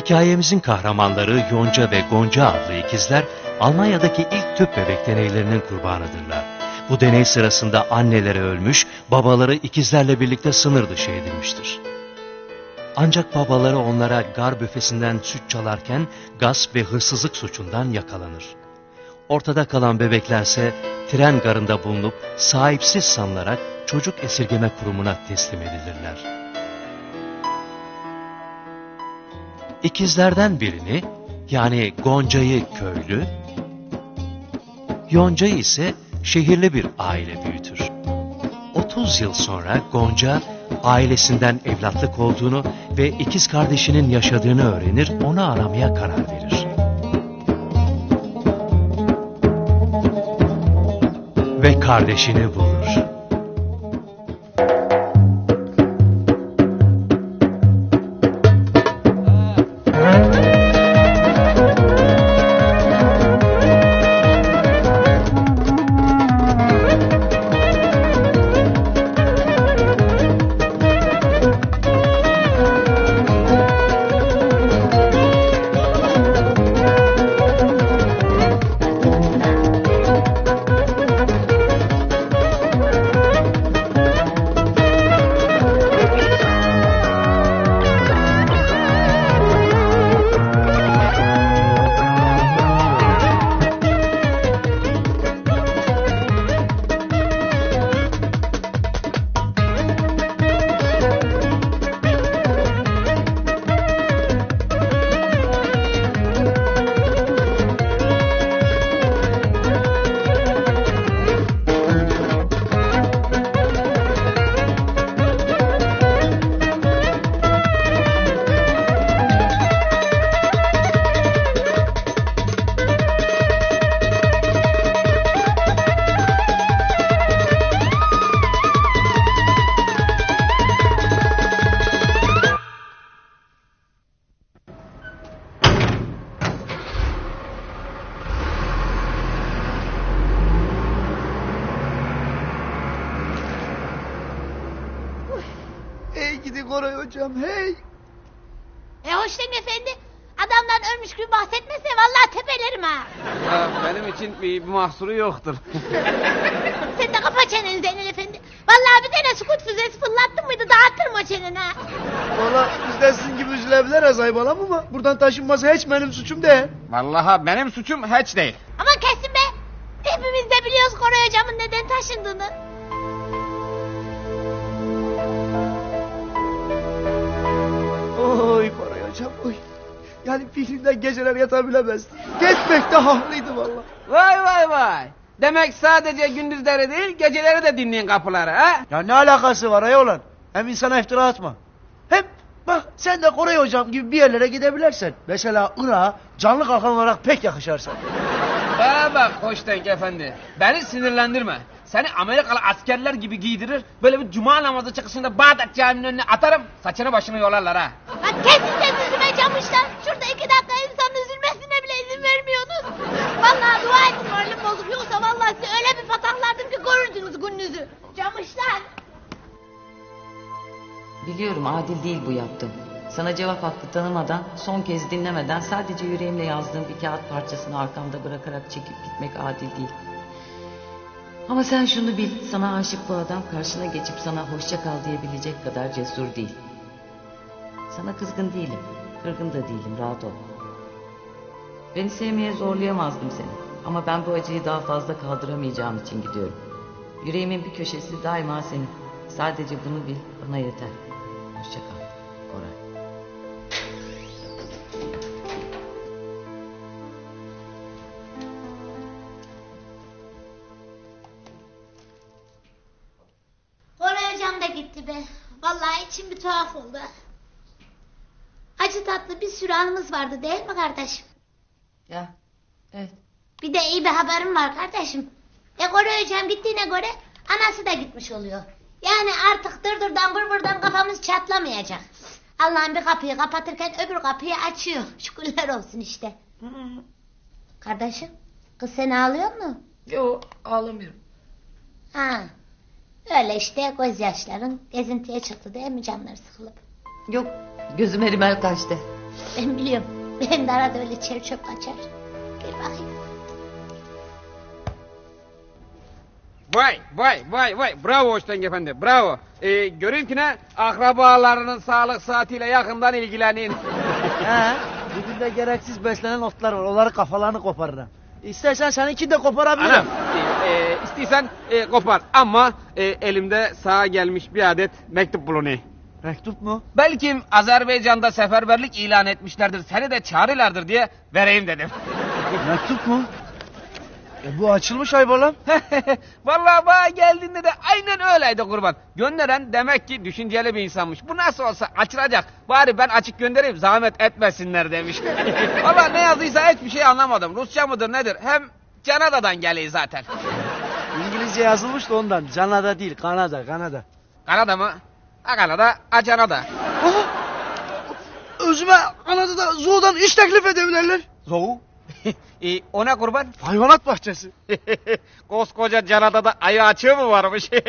Hikayemizin kahramanları Yonca ve Gonca adlı ikizler Almanya'daki ilk tüp bebek deneylerinin kurbanıdırlar. Bu deney sırasında anneleri ölmüş, babaları ikizlerle birlikte sınır dışı edilmiştir. Ancak babaları onlara gar büfesinden süt çalarken gasp ve hırsızlık suçundan yakalanır. Ortada kalan bebeklerse tren garında bulunup sahipsiz sanılarak çocuk esirgeme kurumuna teslim edilirler. İkizlerden birini yani Gonca'yı köylü, Yonca'yı ise şehirli bir aile büyütür. 30 yıl sonra Gonca ailesinden evlatlık olduğunu ve ikiz kardeşinin yaşadığını öğrenir, onu aramaya karar verir. Ve kardeşini bulur. Mahsuru yoktur. Sen de kapa çeneni Zeynel efendi. Vallahi bir tane sukut füzesi fırlattın mıydı dağıtırım o çeneni ha. Valla biz de sizin gibi üzülebiliriz aybalam ama buradan taşınması hiç benim suçum değil. Vallahi benim suçum hiç değil. Aman kesin be. Hepimiz de biliyoruz Koray hocamın neden taşındığını. Oy Koray hocam oy. Yani fikrimden geceler yatabilemezdim. Gitmekte haklıydı valla. Vay vay vay. Demek sadece gündüzleri değil geceleri de dinleyin kapıları ha? Ya ne alakası var ayol lan? Hem insana iftira atma. Hem bak sen de Koray hocam gibi bir yerlere gidebilirsen. Mesela Irak'a canlı kalkan olarak pek yakışarsın. Bana bak hoş denk efendi. Beni sinirlendirme. Seni Amerikalı askerler gibi giydirir. Böyle bir cuma namazı çıkışında Bağdat caminin önüne atarım. Saçını başını yolarlar ha. Lan kesin sesinizi camışlar. Şurada iki dakika Vallahi dua edin moralim bozuk. Yoksa vallahi size öyle bir pataklardım ki görürdünüz gününüzü. Camışlar. Biliyorum adil değil bu yaptığım. Sana cevap hakkı tanımadan, son kez dinlemeden sadece yüreğimle yazdığım bir kağıt parçasını arkamda bırakarak çekip gitmek adil değil. Ama sen şunu bil, sana aşık bu adam karşına geçip sana hoşça kal diyebilecek kadar cesur değil. Sana kızgın değilim, kırgın da değilim, rahat ol. Beni sevmeye zorlayamazdım seni. Ama ben bu acıyı daha fazla kaldıramayacağım için gidiyorum. Yüreğimin bir köşesi daima senin. Sadece bunu bil, bana yeter. Hoşça kal, Koray. Koray hocam da gitti be. Vallahi içim bir tuhaf oldu. Acı tatlı bir sürü anımız vardı değil mi kardeşim? Ya, evet. Bir de iyi bir haberim var kardeşim. E Koray hocam gittiğine göre anası da gitmiş oluyor. Yani artık dırdırdan burburadan kafamız çatlamayacak. Allah'ın bir kapıyı kapatırken öbür kapıyı açıyor. Şükürler olsun işte. Kardeşim kız sen ağlıyor mu? Yo, ağlamıyorum. Ha. Öyle işte gözyaşların gezintiye çıktı değil mi canları sıkılıp? Yok, gözüme rimel kaçtı. Ben biliyorum. Benim de arada öyle çer çöp kaçar. Gel bakayım. Vay vay vay vay bravo Hoştenk Efendi bravo. Ee, göreyim ki ne akrabalarının sağlık saatiyle yakından ilgilenin. He. Dibinde gereksiz beslenen otlar var. Onları kafalarını koparırım. İstersen seninki de koparabilirim. Anam e, e, istiyorsan e, kopar ama e, elimde sağa gelmiş bir adet mektup bulunuyor. Mektup mu? Belki Azerbaycan'da seferberlik ilan etmişlerdir seni de çağırırlardır diye vereyim dedim. Mektup mu? E bu açılmış haybalam. Vallahi bana geldiğinde de aynen öyleydi kurban. Gönderen demek ki düşünceli bir insanmış. Bu nasıl olsa açılacak. Bari ben açık göndereyim zahmet etmesinler demiş. Vallahi ne yazıysa hiçbir şey anlamadım. Rusça mıdır nedir? Hem Canada'dan geliyor zaten. İngilizce yazılmış da ondan. Canada değil, Kanada, Kanada. Kanada mı? Ha Kanada, ha Canada. Aha! Özüme Kanada'da zoodan iş teklif edebilirler. Zoo? e, o ne kurban? Hayvanat bahçesi. Koskoca Canada'da ayı açığı mı varmış?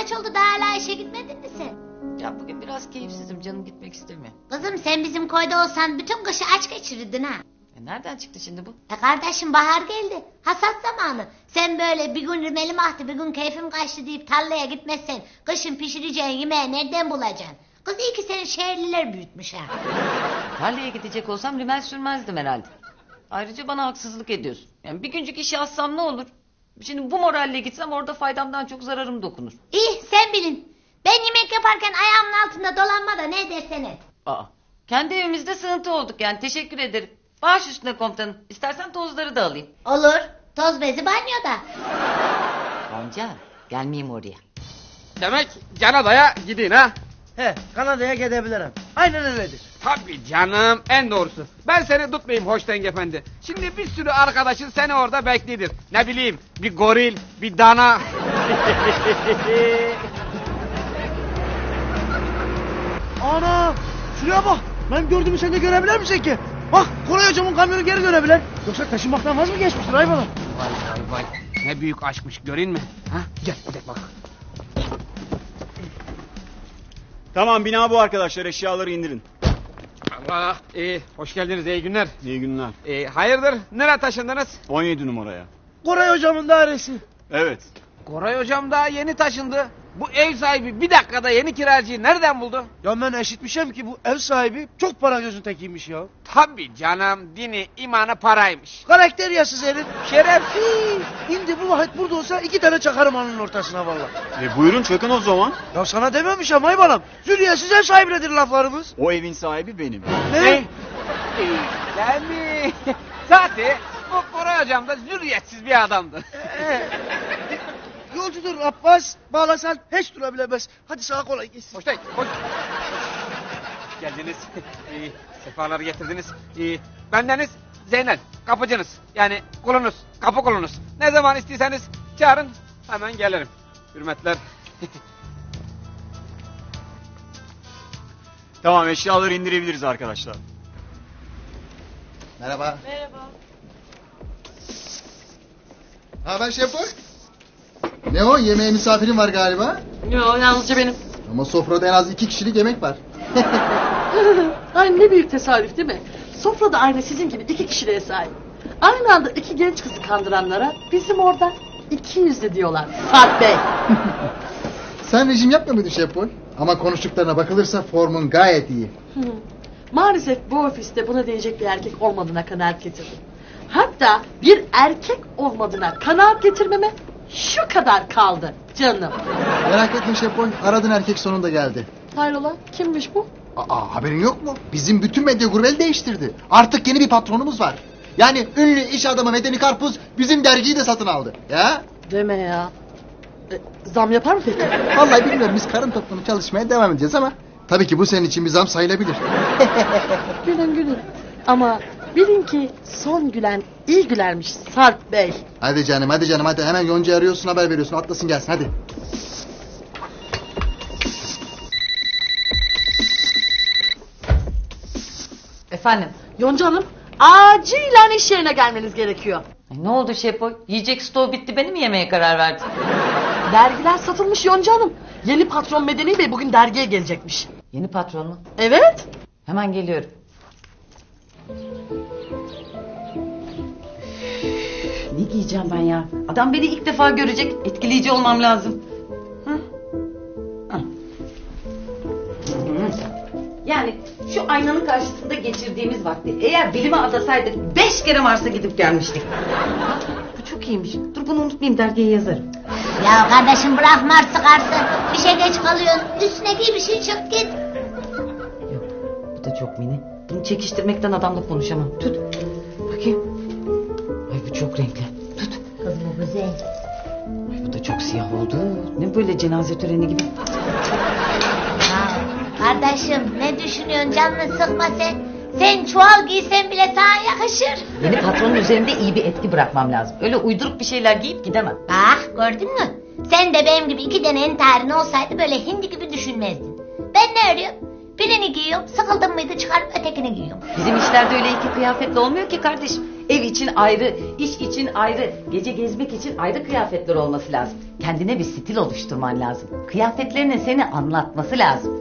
kaç oldu daha hala işe gitmedin mi sen? Ya bugün biraz keyifsizim canım gitmek istemiyor. Kızım sen bizim koyda olsan bütün kışı aç geçirirdin ha. E nereden çıktı şimdi bu? E kardeşim bahar geldi. Hasat zamanı. Sen böyle bir gün rimelim ahtı bir gün keyfim kaçtı deyip tarlaya gitmezsen kışın pişireceğin yemeği nereden bulacaksın? Kız iyi ki seni şehirliler büyütmüş ha. Tarlaya gidecek olsam rimel sürmezdim herhalde. Ayrıca bana haksızlık ediyorsun. Yani bir güncük işe alsam ne olur? Şimdi bu moralle gitsem orada faydamdan çok zararım dokunur. İyi sen bilin. Ben yemek yaparken ayağımın altında dolanma da ne dersen et. Aa, kendi evimizde sığıntı olduk yani teşekkür ederim. Baş üstüne komutanım. İstersen tozları da alayım. Olur. Toz bezi banyoda. Gonca gelmeyeyim oraya. Demek Canada'ya gidin ha? He, Kanada'ya gidebilirim. Aynen öyledir. Tabii canım en doğrusu. Ben seni tutmayayım Hoştenk Efendi. Şimdi bir sürü arkadaşın seni orada beklidir. Ne bileyim bir goril, bir dana. Ana! Şuraya bak. Ben gördüğümü sen de görebilir misin ki? Bak Koray hocamın kamyonu geri dönebilir. Yoksa taşınmaktan vaz mı geçmiştir hayvanım? Vay vay vay. Ne büyük aşkmış görün mü? Ha? Gel gidelim bak. Tamam bina bu arkadaşlar eşyaları indirin. Allah. Ee, hoş geldiniz iyi günler. İyi günler. Ee, hayırdır? Nereye taşındınız? 17 numaraya. Koray hocamın dairesi. Evet. Koray hocam daha yeni taşındı. Bu ev sahibi bir dakikada yeni kiracıyı nereden buldu? Ya ben eşitmişim ki bu ev sahibi çok para gözün tekiymiş ya. Tabii canım dini imanı paraymış. Karakter yasız herif. Şerefsiz. Şimdi bu vakit burada olsa iki tane çakarım anın ortasına valla. E, buyurun çökün o zaman. Ya sana dememiş ama hayvanım. Zülriyetsiz ev sahibinedir laflarımız. O evin sahibi benim. Ne? Değil mi? Zaten bu Koray hocam da zürriyetsiz bir adamdı. Yolcudur Abbas. Bağlasan hiç durabilemez. Hadi sağa kolay gelsin. Hoş geldin. Hoş geldiniz. Ee, sefalar getirdiniz. Ee, bendeniz Zeynel. Kapıcınız. Yani kulunuz. Kapı kulunuz. Ne zaman istiyorsanız çağırın. Hemen gelirim. Hürmetler. Tamam eşyaları indirebiliriz arkadaşlar. Merhaba. Merhaba. Ha ben şefim. Ne o? Yemeğe misafirin var galiba. Yo yalnızca benim. Ama sofrada en az iki kişilik yemek var. Ay ne büyük tesadüf değil mi? Sofrada aynı sizin gibi iki kişiliğe sahip. Aynı anda iki genç kızı kandıranlara bizim orada iki yüzlü diyorlar. Sarp Bey. Sen rejim yapmıyor muydun Şef Paul? Ama konuştuklarına bakılırsa formun gayet iyi. Maalesef bu ofiste buna değecek bir erkek olmadığına kanaat getirdim. Hatta bir erkek olmadığına kanaat getirmeme şu kadar kaldı canım. Merak etme Şef Paul. Aradığın erkek sonunda geldi. Hayrola kimmiş bu? Aa haberin yok mu? Bizim bütün medya grubu el değiştirdi. Artık yeni bir patronumuz var. Yani ünlü iş adamı Medeni Karpuz bizim dergiyi de satın aldı. Ya? Deme ya. E, zam yapar mı peki? Vallahi bilmiyorum biz karın toplumu çalışmaya devam edeceğiz ama tabii ki bu senin için bir zam sayılabilir. Gülün gülün. Ama Bilin ki son gülen iyi gülermiş Sarp Bey. Hadi canım hadi canım hadi hemen Yonca arıyorsun haber veriyorsun atlasın gelsin hadi. Efendim Yonca Hanım acilen iş yerine gelmeniz gerekiyor. Ne oldu Şepo? Yiyecek stoğu bitti beni mi yemeye karar verdin? Dergiler satılmış Yonca Hanım. Yeni patron Medeni Bey bugün dergiye gelecekmiş. Yeni patronu. Evet. Hemen geliyorum. Ne giyeceğim ben ya? Adam beni ilk defa görecek. Etkileyici olmam lazım. Hı? Hı. Hı. Yani şu aynanın karşısında geçirdiğimiz vakti eğer bilime adasaydık beş kere Mars'a gidip gelmiştik. Bu çok iyiymiş. Dur bunu unutmayayım dergiye yazarım. Ya kardeşim bırak Mars'ı Kars'ı. İşe geç kalıyorsun. Üstüne giy bir şey çık git. Yok bu da çok mini. Bunu çekiştirmekten adamla konuşamam. Tut. Bakayım. Ay bu çok renkli. Güzel. Ay bu da çok siyah oldu. Ne böyle cenaze töreni gibi. Ya kardeşim ne düşünüyorsun canını sıkma sen. Sen çuval giysen bile sana yakışır. Yeni patronun üzerinde iyi bir etki bırakmam lazım. Öyle uydurup bir şeyler giyip gidemem. Bak gördün mü? Sen de benim gibi iki tane entarin olsaydı böyle hindi gibi düşünmezdin. Ben ne örüyorum? Birini giyiyorum, sıkıldım mıydı çıkarıp ötekini giyiyorum. Bizim işlerde öyle iki kıyafetle olmuyor ki kardeşim. Ev için ayrı, iş için ayrı, gece gezmek için ayrı kıyafetler olması lazım. Kendine bir stil oluşturman lazım. Kıyafetlerinin seni anlatması lazım.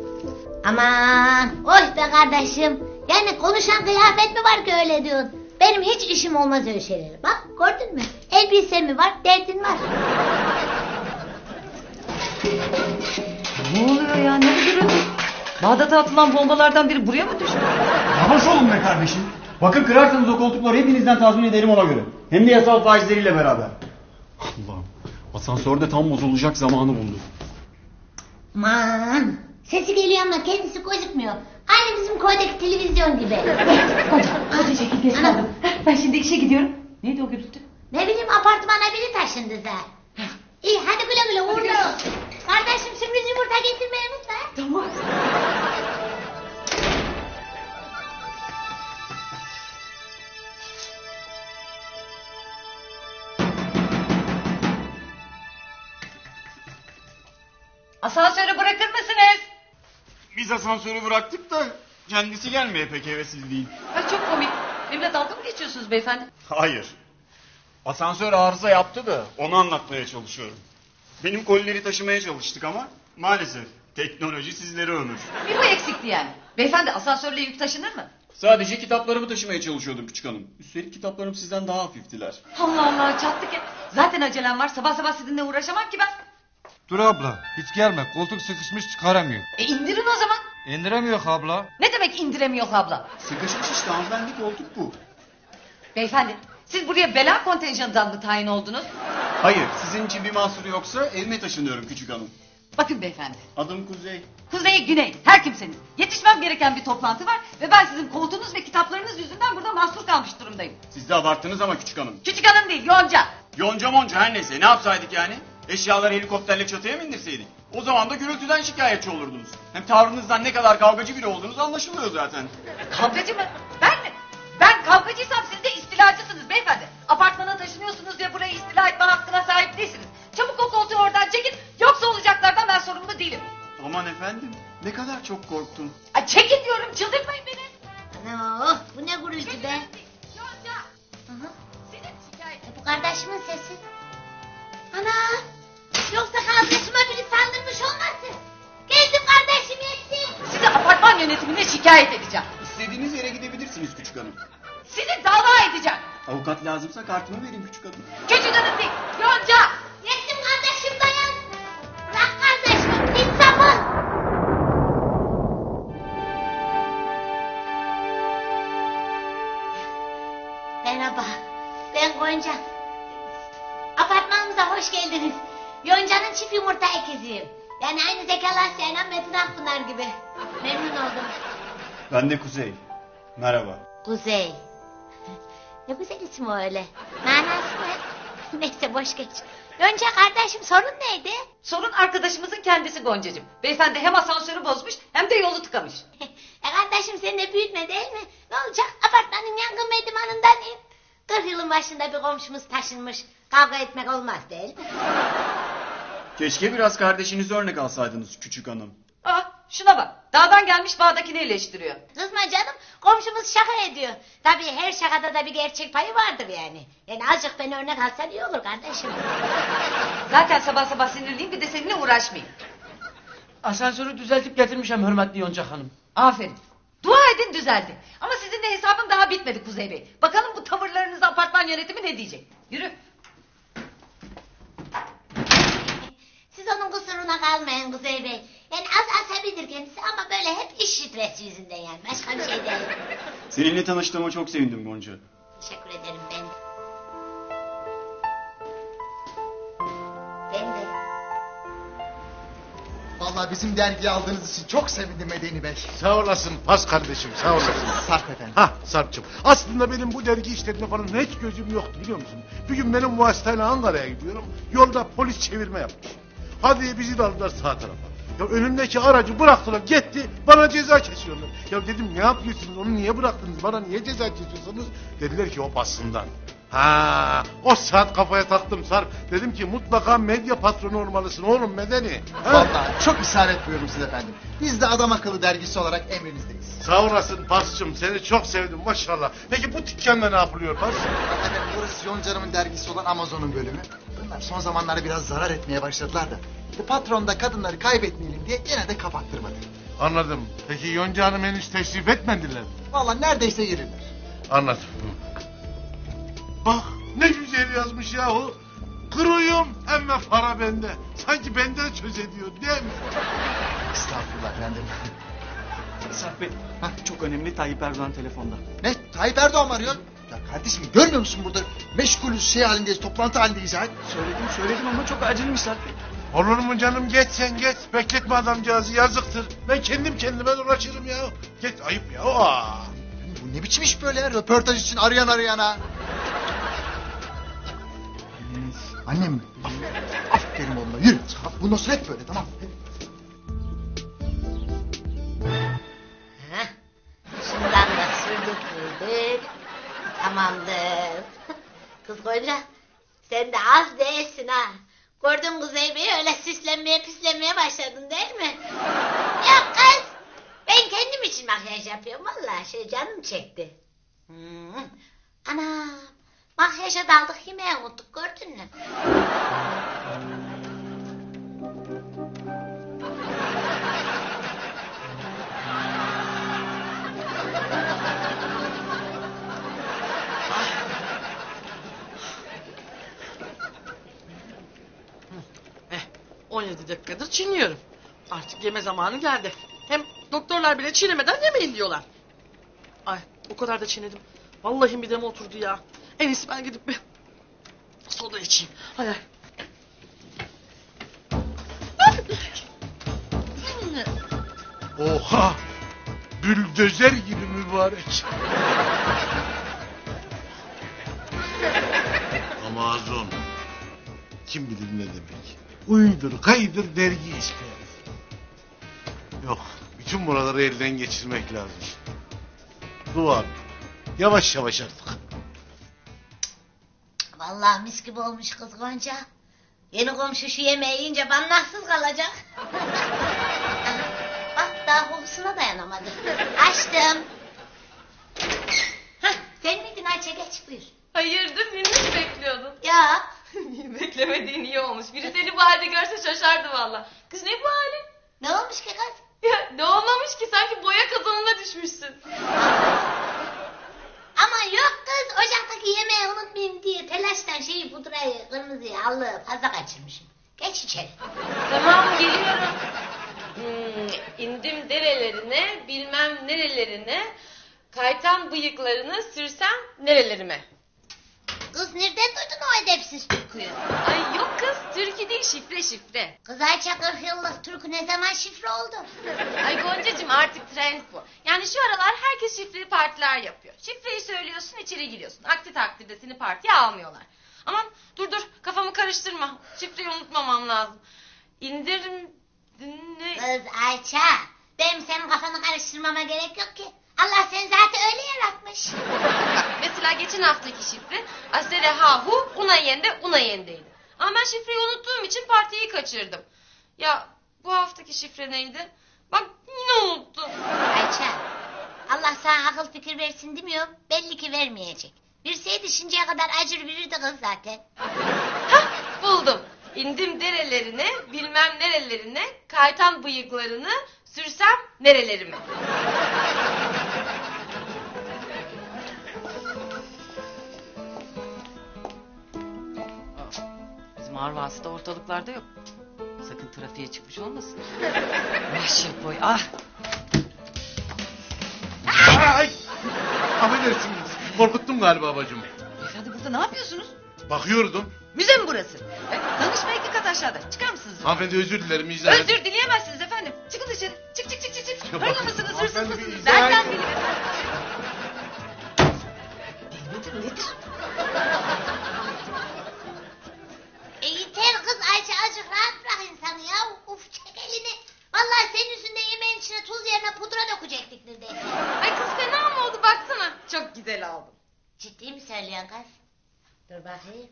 Aman, oy be kardeşim. Yani konuşan kıyafet mi var ki öyle diyorsun? Benim hiç işim olmaz öyle şeylere. Bak gördün mü? Elbise mi var, derdin var. Ne oluyor ya? Ne bu gürültü? Bağdat'a atılan bombalardan biri buraya mı düştü? Yavaş olun be kardeşim. Bakın kırarsanız o koltukları hepinizden tazmin ederim ona göre. Hem de yasal faizleriyle beraber. Allah'ım. Asansörde tam bozulacak zamanı buldu. Aman, sesi geliyor ama kendisi gözükmüyor. Aynı bizim koydaki televizyon gibi. Hadi çekil geç Ana. kaldım. Ben şimdi işe gidiyorum. Neydi o gürültü? Ne bileyim apartmana biri taşındı zaten. İyi hadi güle güle uğurlar olsun. Kardeşim sürpriz yumurta getirmeyi unutma. Tamam. Asansörü bırakır mısınız? Biz asansörü bıraktık da kendisi gelmeye pek hevesli değil. Ay çok komik. Benimle dalga mı geçiyorsunuz beyefendi? Hayır. Asansör arıza yaptı da onu anlatmaya çalışıyorum. Benim kolileri taşımaya çalıştık ama maalesef teknoloji sizleri ömür. Bir bu eksikti yani. Beyefendi asansörle yük taşınır mı? Sadece kitaplarımı taşımaya çalışıyordum küçük hanım. Üstelik kitaplarım sizden daha hafiftiler. Allah Allah çattık ya. Zaten acelem var. Sabah sabah sizinle uğraşamam ki ben. Dur abla hiç gelme koltuk sıkışmış çıkaramıyor. E indirin o zaman. İndiremiyor abla. Ne demek indiremiyor abla? Sıkışmış işte hanımefendi koltuk bu. Beyefendi siz buraya bela kontenjanından mı tayin oldunuz? Hayır sizin için bir mahsuru yoksa evime taşınıyorum küçük hanım. Bakın beyefendi. Adım Kuzey. Kuzey, güney, her kimseniz. Yetişmem gereken bir toplantı var ve ben sizin koltuğunuz ve kitaplarınız yüzünden burada mahsur kalmış durumdayım. Siz de abarttınız ama küçük hanım. Küçük hanım değil, yonca. Yonca monca her neyse ne yapsaydık yani? Eşyaları helikopterle çatıya mı indirseydik? O zaman da gürültüden şikayetçi olurdunuz. Hem tavrınızdan ne kadar kavgacı biri olduğunuz anlaşılıyor zaten. Kavgacı mı? Ben mi? Ben kavgacıysam siz de istilacısınız beyefendi. Apartmana taşınıyorsunuz ve burayı istila etme hakkına sahip değilsiniz. Çabuk o koltuğu oradan çekin. Yoksa olacaklardan ben sorumlu değilim. Aman efendim ne kadar çok korktum. Ay çekin diyorum çıldırtmayın beni. Ana oh, bu ne gürültü be. Yonca. Aha, Senin şikayet. e, bu kardeşimin sesi. Ana yoksa kardeşime biri saldırmış olmasın. Geldim kardeşim yettim. Sizi apartman yönetimine şikayet edeceğim. İstediğiniz yere gidebilirsiniz küçük hanım. Sizi dava edeceğim. Avukat lazımsa kartımı vereyim küçük hanım. Küçük hanım değil. Yonca. Yettim kardeşim dayan. Bırak kardeşim git sapın. Merhaba. Ben Gonca. Apartmanımıza hoş geldiniz. Yonca'nın çift yumurta ikiziyim. Yani aynı zekalı Asya'yla Metin Akpınar gibi. Memnun oldum. Ben de Kuzey. Merhaba. Kuzey. Ne güzel isim o öyle. Manası ne? Neyse boş geç. Yonca kardeşim sorun neydi? Sorun arkadaşımızın kendisi Goncacığım. Beyefendi hem asansörü bozmuş hem de yolu tıkamış. e kardeşim sen de büyütme değil mi? Ne olacak? Apartmanın yangın medimanından in. 40 yılın başında bir komşumuz taşınmış. Kavga etmek olmaz değil mi? Keşke biraz kardeşinizi örnek alsaydınız küçük hanım. Aa, Şuna bak. Dağdan gelmiş bağdakini eleştiriyor. Kızma canım komşumuz şaka ediyor. Tabii her şakada da bir gerçek payı vardır yani. Yani azıcık beni örnek alsan iyi olur kardeşim. Zaten sabah sabah sinirliyim bir de seninle uğraşmayayım. Asansörü düzeltip getirmişim hürmetli Yonca Hanım. Aferin. Dua edin düzeldi. Ama sizin de hesabım daha bitmedi Kuzey Bey. Bakalım bu tavırlarınız apartman yönetimi ne diyecek? Yürü. Siz onun kusuruna kalmayın Kuzey Bey. Yani az asabidir kendisi ama böyle hep iş stresi yüzünden yani. Başka bir şey değil. Seninle tanıştığıma çok sevindim Gonca. Teşekkür ederim ben. Ben de. Vallahi bizim dergiyi aldığınız için çok sevindim Medeni Bey. Sağ olasın Pas kardeşim sağ olasın. Sarp efendim. Ha Sarp'cığım aslında benim bu dergi işlerine falan hiç gözüm yoktu biliyor musun? Bir gün benim vasıtayla Ankara'ya gidiyorum. Yolda polis çevirme yapmış. Hadi bizi de aldılar sağ tarafa. Ya önümdeki aracı bıraktılar gitti bana ceza kesiyorlar. Ya dedim ne yapıyorsunuz onu niye bıraktınız bana niye ceza kesiyorsunuz? Dediler ki o basından. Ha, o saat kafaya taktım Sarp. Dedim ki mutlaka medya patronu olmalısın oğlum medeni. Ha? Vallahi çok isabet buyurum siz efendim. Biz de adam akıllı dergisi olarak emrinizdeyiz. Sağ olasın Pas'cığım seni çok sevdim maşallah. Peki bu dükkanda ne yapılıyor Pas? Efendim burası Yonca'nın dergisi olan Amazon'un bölümü. Bunlar son zamanlarda biraz zarar etmeye başladılar da. Bu patron da kadınları kaybetmeyelim diye gene de kapattırmadı. Anladım. Peki Yonca Hanım henüz teşrif etmediler? Vallahi neredeyse gelirler. Anladım. Bak ne güzel yazmış yahu. Kırıyorum ama para bende. Sanki benden söz ediyor değil mi? Estağfurullah efendim. Sarp Bey, çok önemli Tayyip Erdoğan telefonda. Ne? Tayyip Erdoğan mı arıyor? Ya kardeşim görmüyor musun burada? Meşgulüz şey halindeyiz, toplantı halindeyiz ha. Söyledim söyledim ama çok acilmiş Sarp Bey. Olur mu canım geç sen geç. Bekletme adamcağızı yazıktır. Ben kendim kendime dolaşırım ya. Geç ayıp ya. Aa. Bu ne biçim iş böyle ya? Röportaj için arayan arayana. Annem mi? Aferin, oğluma yürü. Bundan sonra hep böyle tamam mı? Heh. Şundan da sürdük sürdük. Tamamdır. Kız koca sen de az değilsin ha. Gördün Kuzey Bey'i öyle süslenmeye pislenmeye başladın değil mi? Yok kız. Ben kendim için makyaj yapıyorum vallahi şey canım çekti. Hmm. Ana makyaja daldık yemeği unuttuk gördün mü? Eh 17 dakikadır çiğniyorum. Artık yeme zamanı geldi. Hem doktorlar bile çiğnemeden yemeyin diyorlar. Ay o kadar da çiğnedim. Vallahi mideme oturdu ya. En iyisi ben gidip bir soda içeyim. Hay ay. Oha. Büldozer gibi mübarek. Amazon. Kim bilir ne demek. Uydur kaydır dergi işte. Yok. Bütün buraları elden geçirmek lazım. Dua. Yavaş yavaş artık. Vallahi mis gibi olmuş kız Gonca. Yeni komşu şu yemeği yiyince banlaksız kalacak. Bak daha kokusuna dayanamadı. Açtım. Hah, sen miydin Ayça geç buyur. Hayırdır beni mi bekliyordun? Ya Beklemediğin iyi olmuş. Biri seni bu halde görse şaşardı valla. Kız ne bu halin? ne olmuş ki kız? Ya ne olmamış ki sanki boya kazanına düşmüşsün. Ama yok kız ocaktaki yemeği unutmayayım diye telaştan şeyi pudrayı kırmızıyı allığı fazla kaçırmışım. Geç içeri. Tamam geliyorum. Hmm, indim derelerine bilmem nerelerine. Kaytan bıyıklarını sürsem nerelerime. Kız nereden duydun o edepsiz türküyü? Ay yok kız türkü değil şifre şifre. Kız Ayça 40 yıllık türkü ne zaman şifre oldu? Ay Goncacığım artık trend bu. Yani şu aralar herkes şifreli partiler yapıyor. Şifreyi söylüyorsun içeri giriyorsun. Aksi takdirde seni partiye almıyorlar. Aman dur dur kafamı karıştırma. Şifreyi unutmamam lazım. İndirim... Ne? Kız Ayça benim senin kafanı karıştırmama gerek yok ki. Allah seni zaten öyle yaratmış. Mesela geçen haftaki şifre Asere Hahu Una Yende Una Yende'ydi. Ama ben şifreyi unuttuğum için partiyi kaçırdım. Ya bu haftaki şifre neydi? Bak yine unuttum. Ayça Allah sana akıl fikir versin demiyorum. Belli ki vermeyecek. Birseydi şimdiye kadar acır verirdi kız zaten. Buldum. İndim derelerine, bilmem nerelerine, kaytan bıyıklarını sürsem nerelerime. Arvası da ortalıklarda yok. Sakın trafiğe çıkmış olmasın. ah Şepoy ah. Ay! Affedersiniz. Korkuttum galiba bacım. Efendim burada ne yapıyorsunuz? Bakıyordum. Müze mi burası? E, Danışma iki kat aşağıda. Çıkar mısınız? Hanımefendi özür dilerim izah edin. Özür dileyemezsiniz efendim. Çıkın dışarı. Çık çık çık çık. çık. Ya Öyle bakın, mısınız, hırsız hanımefendi mısınız? izah Nereden edin. bileyim? Nedir nedir? E yeter kız Ayça azıcık rahat bırak insanı ya. Uf çek elini. Vallahi senin yüzünden yemeğin içine tuz yerine pudra dökecektik neredeyse. Ay kız fena mı oldu baksana. Çok güzel aldım. Ciddi mi söylüyorsun kız? Dur bakayım.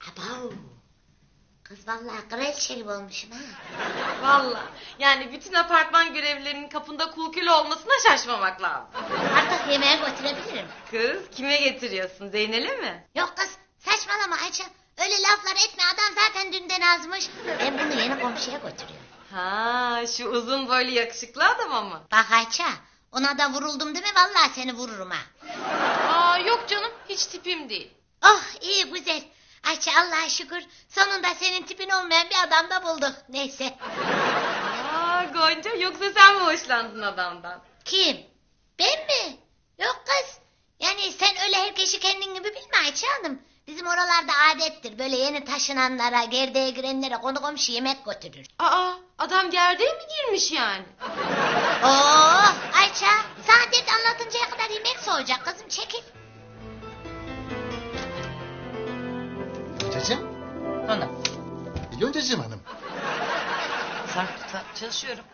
Abav. Kız vallahi kraliçe gibi olmuşum ha. Valla. Yani bütün apartman görevlilerinin kapında kulkülü olmasına şaşmamak lazım. Artık yemeğe götürebilirim. Kız kime getiriyorsun? Zeynel'e mi? Yok kız saçmalama Ayça. Öyle laflar etme adam zaten dünden azmış. Ben bunu yeni komşuya götürüyorum. Ha şu uzun boylu yakışıklı adama mı? Bak Ayça ona da vuruldum değil mi vallahi seni vururum ha. Aa yok canım hiç tipim değil. Oh iyi güzel. Ayça Allah'a şükür sonunda senin tipin olmayan bir adam da bulduk. Neyse. Aa Gonca yoksa sen mi hoşlandın adamdan? Kim? Ben mi? Yok kız. Yani sen öyle herkesi kendin gibi bilme Ayça Hanım. Bizim oralarda adettir. Böyle yeni taşınanlara, gerdeğe girenlere konu komşu yemek götürür. Aa adam gerdeğe mi girmiş yani? Oo Ayça sana dert anlatıncaya kadar yemek soğuyacak kızım çekil. Yoncacığım. Hanım. Yoncacığım hanım. Sarp'ta çalışıyorum.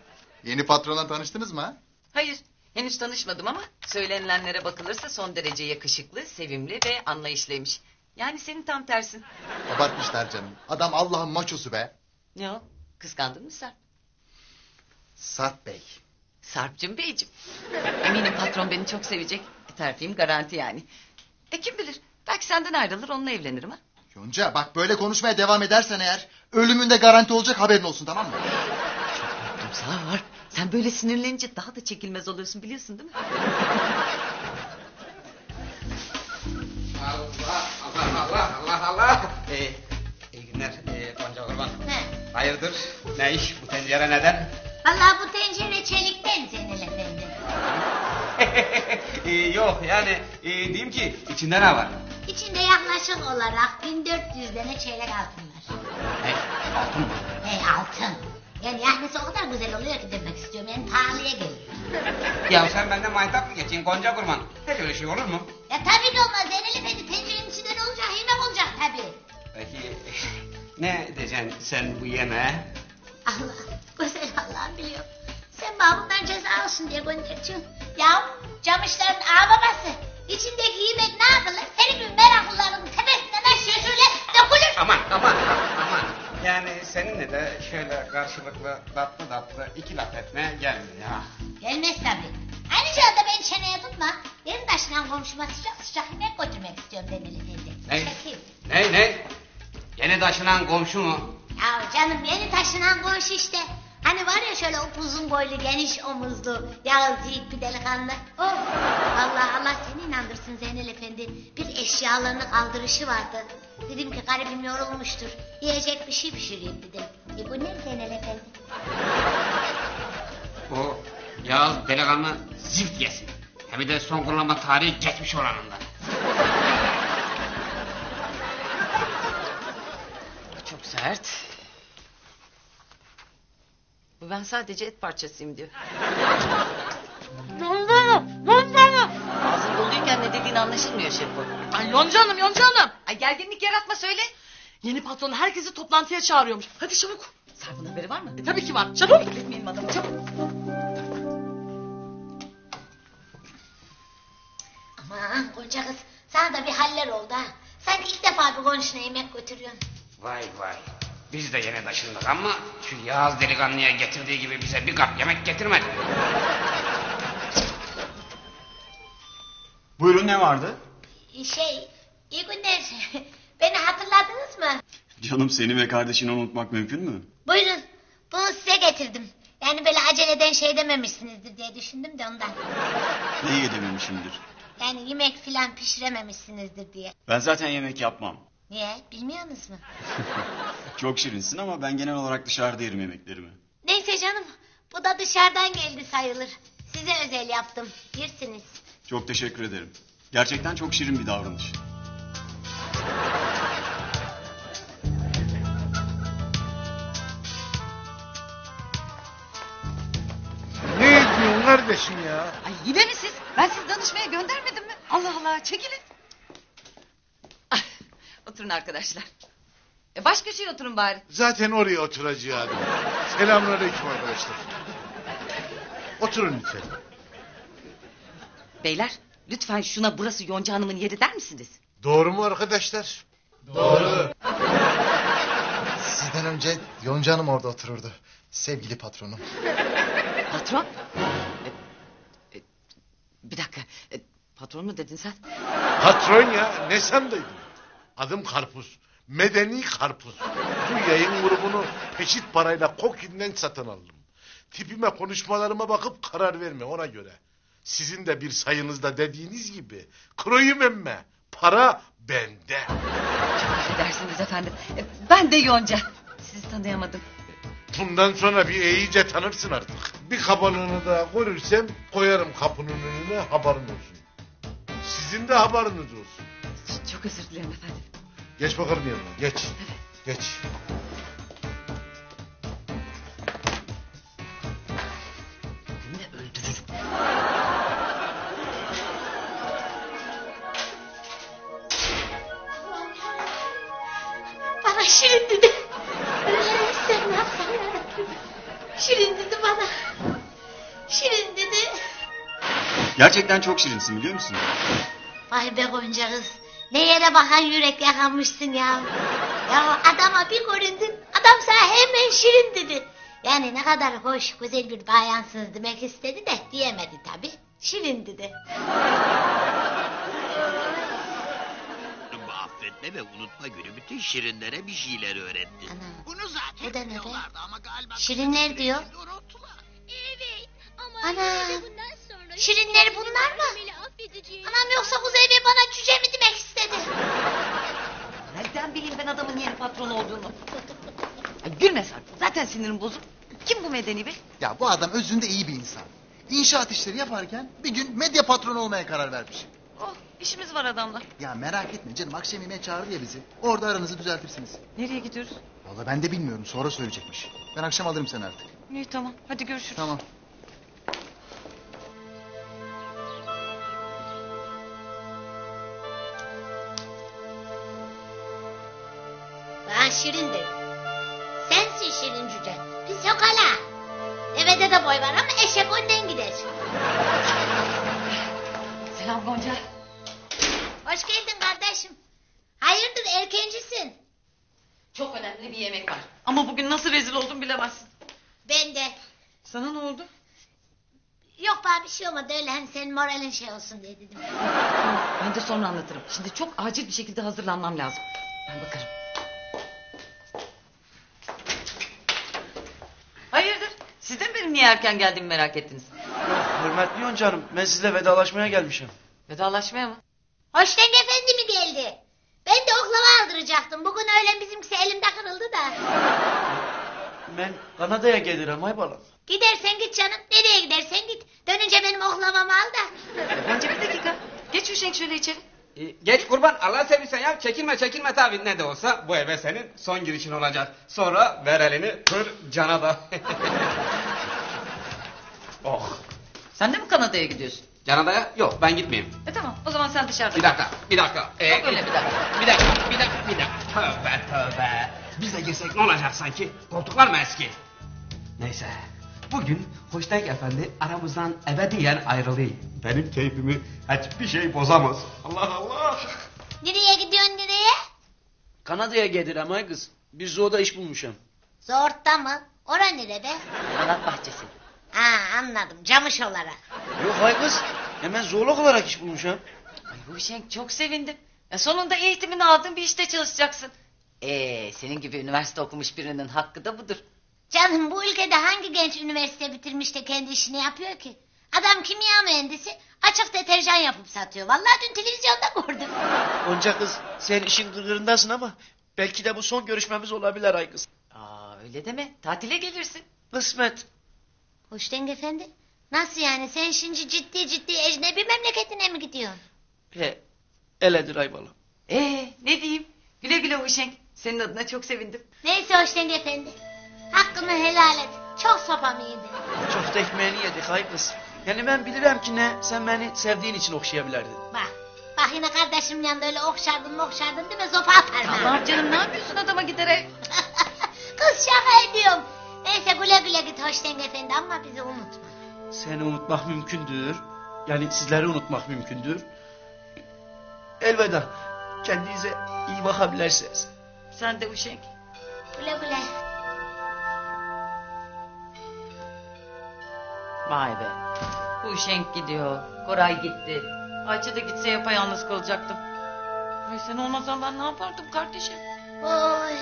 Yeni patronla tanıştınız mı ha? Hayır henüz tanışmadım ama söylenilenlere bakılırsa son derece yakışıklı, sevimli ve anlayışlıymış. Yani senin tam tersin. Abartmışlar canım. Adam Allah'ın maçosu be. Ne o? Kıskandın mı Sarp? Sarp Bey. Sarp'cığım beyciğim. Eminim patron beni çok sevecek. Bir terfiyim garanti yani. E kim bilir belki senden ayrılır onunla evlenirim ha. Yonca bak böyle konuşmaya devam edersen eğer ölümünde garanti olacak haberin olsun tamam mı? Korktum Sarp. Sen böyle sinirlenince daha da çekilmez oluyorsun biliyorsun değil mi? Allah Allah Allah. Ee, iyi günler ee, Gonca Kurban. He. Hayırdır? Ne iş bu tencere neden? Vallahi bu tencere çelikten Zeynel Efendi. ee, yok yani ee, diyeyim ki içinde ne var? İçinde yaklaşık olarak 1400 tane çeyrek altın var. Ne? Altın mı? He altın. Yani yahnesi o kadar güzel oluyor ki demek istiyorum. Yani pahalıya geliyor. Ya sen benden maytap mı geçin Gonca Kurban? Hiç öyle şey olur mu? Ya tabii ki olmaz Zeynel Efendi. Tencerenin içinde ne olacak? Yemek olacak tabii. Peki ne diyeceksin sen bu yemeğe? Allah. Güzel Allah'ım biliyor. Sen bana bundan ceza olsun diye gönderiyorsun. Ya camışların ağa babası. İçindeki yemek ne yapılır? Senin gibi meraklıların tepesinden aşağı şöyle dökülür. Aman aman aman. Yani seninle de şöyle karşılıklı tatlı tatlı iki laf etmeye gelmiyor ya. Gelmez tabii. Ayrıca da ben çeneye tutma. Benim taşınan komşuma sıcak sıcak yemek götürmek istiyorum Demir Efendi. Ne? Çekil. Ne ne? Yeni taşınan komşu mu? Ya canım yeni taşınan komşu işte. Hani var ya şöyle upuzun boylu geniş omuzlu yağız yiğit bir delikanlı. Oh. Allah Allah seni inandırsın Zeynel Efendi. Bir eşyalarını kaldırışı vardı. Dedim ki garibim yorulmuştur. Yiyecek bir şey pişireyim dedim. E bu ne Zeynel Efendi? O Yağız delikanlı zift yesin. Hem de son kullanma tarihi geçmiş olanından. Çok sert. Bu ben sadece et parçasıyım diyor. Yonca Yonca Ağzın doluyken ne dediğin anlaşılmıyor Şepo. Ay Yonca Hanım Yonca Hanım. Ay gerginlik yaratma söyle. Yeni patron herkesi toplantıya çağırıyormuş. Hadi çabuk. Sarp'ın haberi var mı? E, tabii ki var. Çabuk. Bekletmeyelim adamı çabuk. Aman Gonca kız sana da bir haller oldu ha. Sanki ilk defa bir komşuna yemek götürüyorsun. Vay vay. Biz de yeni taşındık ama şu Yağız delikanlıya getirdiği gibi bize bir kap yemek getirmedi. Buyurun ne vardı? Şey, iyi günler. Beni hatırladınız mı? Canım seni ve kardeşini unutmak mümkün mü? Buyurun, bunu size getirdim. Yani böyle aceleden şey dememişsinizdir diye düşündüm de ondan. Neyi edememişimdir? Yani yemek filan pişirememişsinizdir diye. Ben zaten yemek yapmam. Niye? Bilmiyorsunuz mu? Çok şirinsin ama ben genel olarak dışarıda yerim yemeklerimi. Neyse canım, bu da dışarıdan geldi sayılır. Size özel yaptım. Yersiniz. Çok teşekkür ederim. Gerçekten çok şirin bir davranış. Ne ediyorsun kardeşim ya? Ay yine mi siz? Ben sizi danışmaya göndermedim mi? Allah Allah çekilin. Ay, oturun arkadaşlar. E baş köşeye oturun bari. Zaten oraya oturacağım. Selamünaleyküm arkadaşlar. Oturun lütfen. Beyler lütfen şuna burası Yonca Hanım'ın yeri der misiniz? Doğru mu arkadaşlar? Sizden önce Yonca Hanım orada otururdu. Sevgili patronum. Patron? Bir dakika. E, patron mu dedin sen? Patron ya ne sandıydın? Adım Karpuz. Medeni Karpuz. Bu yayın grubunu peşit parayla Kokin'den satın aldım. Tipime konuşmalarıma bakıp karar verme ona göre. Sizin de bir sayınızda dediğiniz gibi. Kroyum emme. Para bende. Affedersiniz efendim. E, ben de Yonca. Sizi tanıyamadım. Bundan sonra bir iyice tanırsın artık. Bir kabalığını daha görürsem koyarım kapının önüne haberin olsun. Sizin de haberiniz olsun. Çok özür dilerim efendim. Geç bakalım yanına geç. Geç. Gerçekten çok şirinsin biliyor musun? Vay be Gonca kız. Ne yere bakan yürek yakamışsın ya. Ya adama bir göründün. Adam sana hemen şirin dedi. Yani ne kadar hoş, güzel bir bayansınız demek istedi de diyemedi tabi. Şirin dedi. Bu affetme ve unutma günü bütün şirinlere bir şeyler öğretti. Ana. Bunu zaten Bu da ne be? biliyorlardı ama galiba... Şirinler diyor. Unuttular. Evet ama Ana. Yine de bundan sonra Şirinler bunlar mı? Anam yoksa Kuzey Bey bana cüce mi demek istedi? Nereden bileyim ben adamın yeni patron olduğunu? Ay, gülme Sarp. Zaten sinirim bozuk. Kim bu medeni bey? Ya bu adam özünde iyi bir insan. İnşaat işleri yaparken bir gün medya patronu olmaya karar vermiş. Oh işimiz var adamla. Ya merak etme canım akşam yemeğe çağırdı ya bizi. Orada aranızı düzeltirsiniz. Nereye gidiyoruz? Vallahi ben de bilmiyorum sonra söyleyecekmiş. Ben akşam alırım seni artık. İyi tamam hadi görüşürüz. Tamam. Ben şirin dedim. Sensin şirin cüce. Pis yok hala. Devede de boy var ama eşek önden gider. Selam Gonca. Hoş geldin kardeşim. Hayırdır erkencisin? Çok önemli bir yemek var. Ama bugün nasıl rezil oldum bilemezsin. Ben de. Sana ne oldu? Yok bana bir şey olmadı öyle hani senin moralin şey olsun diye dedim. Ben de sonra anlatırım. Şimdi çok acil bir şekilde hazırlanmam lazım. Ben bakarım. Hayırdır? Siz de mi benim niye erken geldiğimi merak ettiniz? Hürmetli Yonca Hanım ben sizle vedalaşmaya gelmişim. Vedalaşmaya mı? Hoşten efendi mi geldi? Ben de oklava aldıracaktım. Bugün öğlen bizimkisi elimde kırıldı da. Ben Kanada'ya gelirim Aybalan. Gidersen git canım. Nereye gidersen git. Dönünce benim oklavamı al da. Gonca bir dakika. Geç Hüseyin şöyle içeri. Ee, Geç kurban Allah seversen ya çekinme çekinme tabi ne de olsa bu eve senin son girişin olacak. Sonra ver elini kır cana da. oh. Sen de mi Kanada'ya gidiyorsun? Canada'ya yok ben gitmeyeyim. E tamam o zaman sen dışarıda. Bir dakika bir dakika. Ee, Yok öyle bir dakika. Bir dakika bir dakika bir dakika. Tövbe tövbe. Biz de girsek ne olacak sanki? Koltuklar mı eski? Neyse. Bugün Hoştek Efendi aramızdan ebediyen ayrılıyor. Benim keyfimi hiçbir şey bozamaz. Allah Allah. Nereye gidiyorsun nereye? Kanada'ya gelir ama kız. Bir zooda iş bulmuşum. Zort'ta mı? Ora nerede? Sanat bahçesi. Ha anladım. Camış olarak. Yok hay kız. Hemen zoolog olarak iş bulmuşum. Ay Huşenk çok sevindim. Ya sonunda eğitimini aldın bir işte çalışacaksın. Ee, senin gibi üniversite okumuş birinin hakkı da budur. Canım bu ülkede hangi genç üniversite bitirmiş de kendi işini yapıyor ki? Adam kimya mühendisi açık deterjan yapıp satıyor. Vallahi dün televizyonda gördüm. Gonca kız sen işin gırgırındasın ama belki de bu son görüşmemiz olabilir ay kız. Aa, öyle deme. Tatile gelirsin. Kısmet. Hoşdenk efendi. Nasıl yani sen şimdi ciddi ciddi ecnebi memleketine mi gidiyorsun? He. Eledir ay bala. Ee, ne diyeyim? Güle güle Huşenk. Senin adına çok sevindim. Neyse Hoşdenk efendi. Hakkını helal et. Çok sopam iyiydi. Çok da ekmeğini yedik ay kız. Yani ben bilirim ki ne sen beni sevdiğin için okşayabilirdin. Bak. Bak yine kardeşim yanında öyle okşardın okşardın değil mi? Zopa atarım. ha. Tamam canım ne yapıyorsun adama giderek? Kız şaka ediyorum. Neyse güle güle git Hoşdenk efendi ama bizi unutma. Seni unutmak mümkündür. Yani sizleri unutmak mümkündür. Elveda. Kendinize iyi bakabilirsiniz. Sen de Huşenk. Güle güle. Vay be. Huşenk gidiyor. Koray gitti. Ayça da gitse yapayalnız kalacaktım. Ay sen olmasan ben ne yapardım kardeşim? Oy.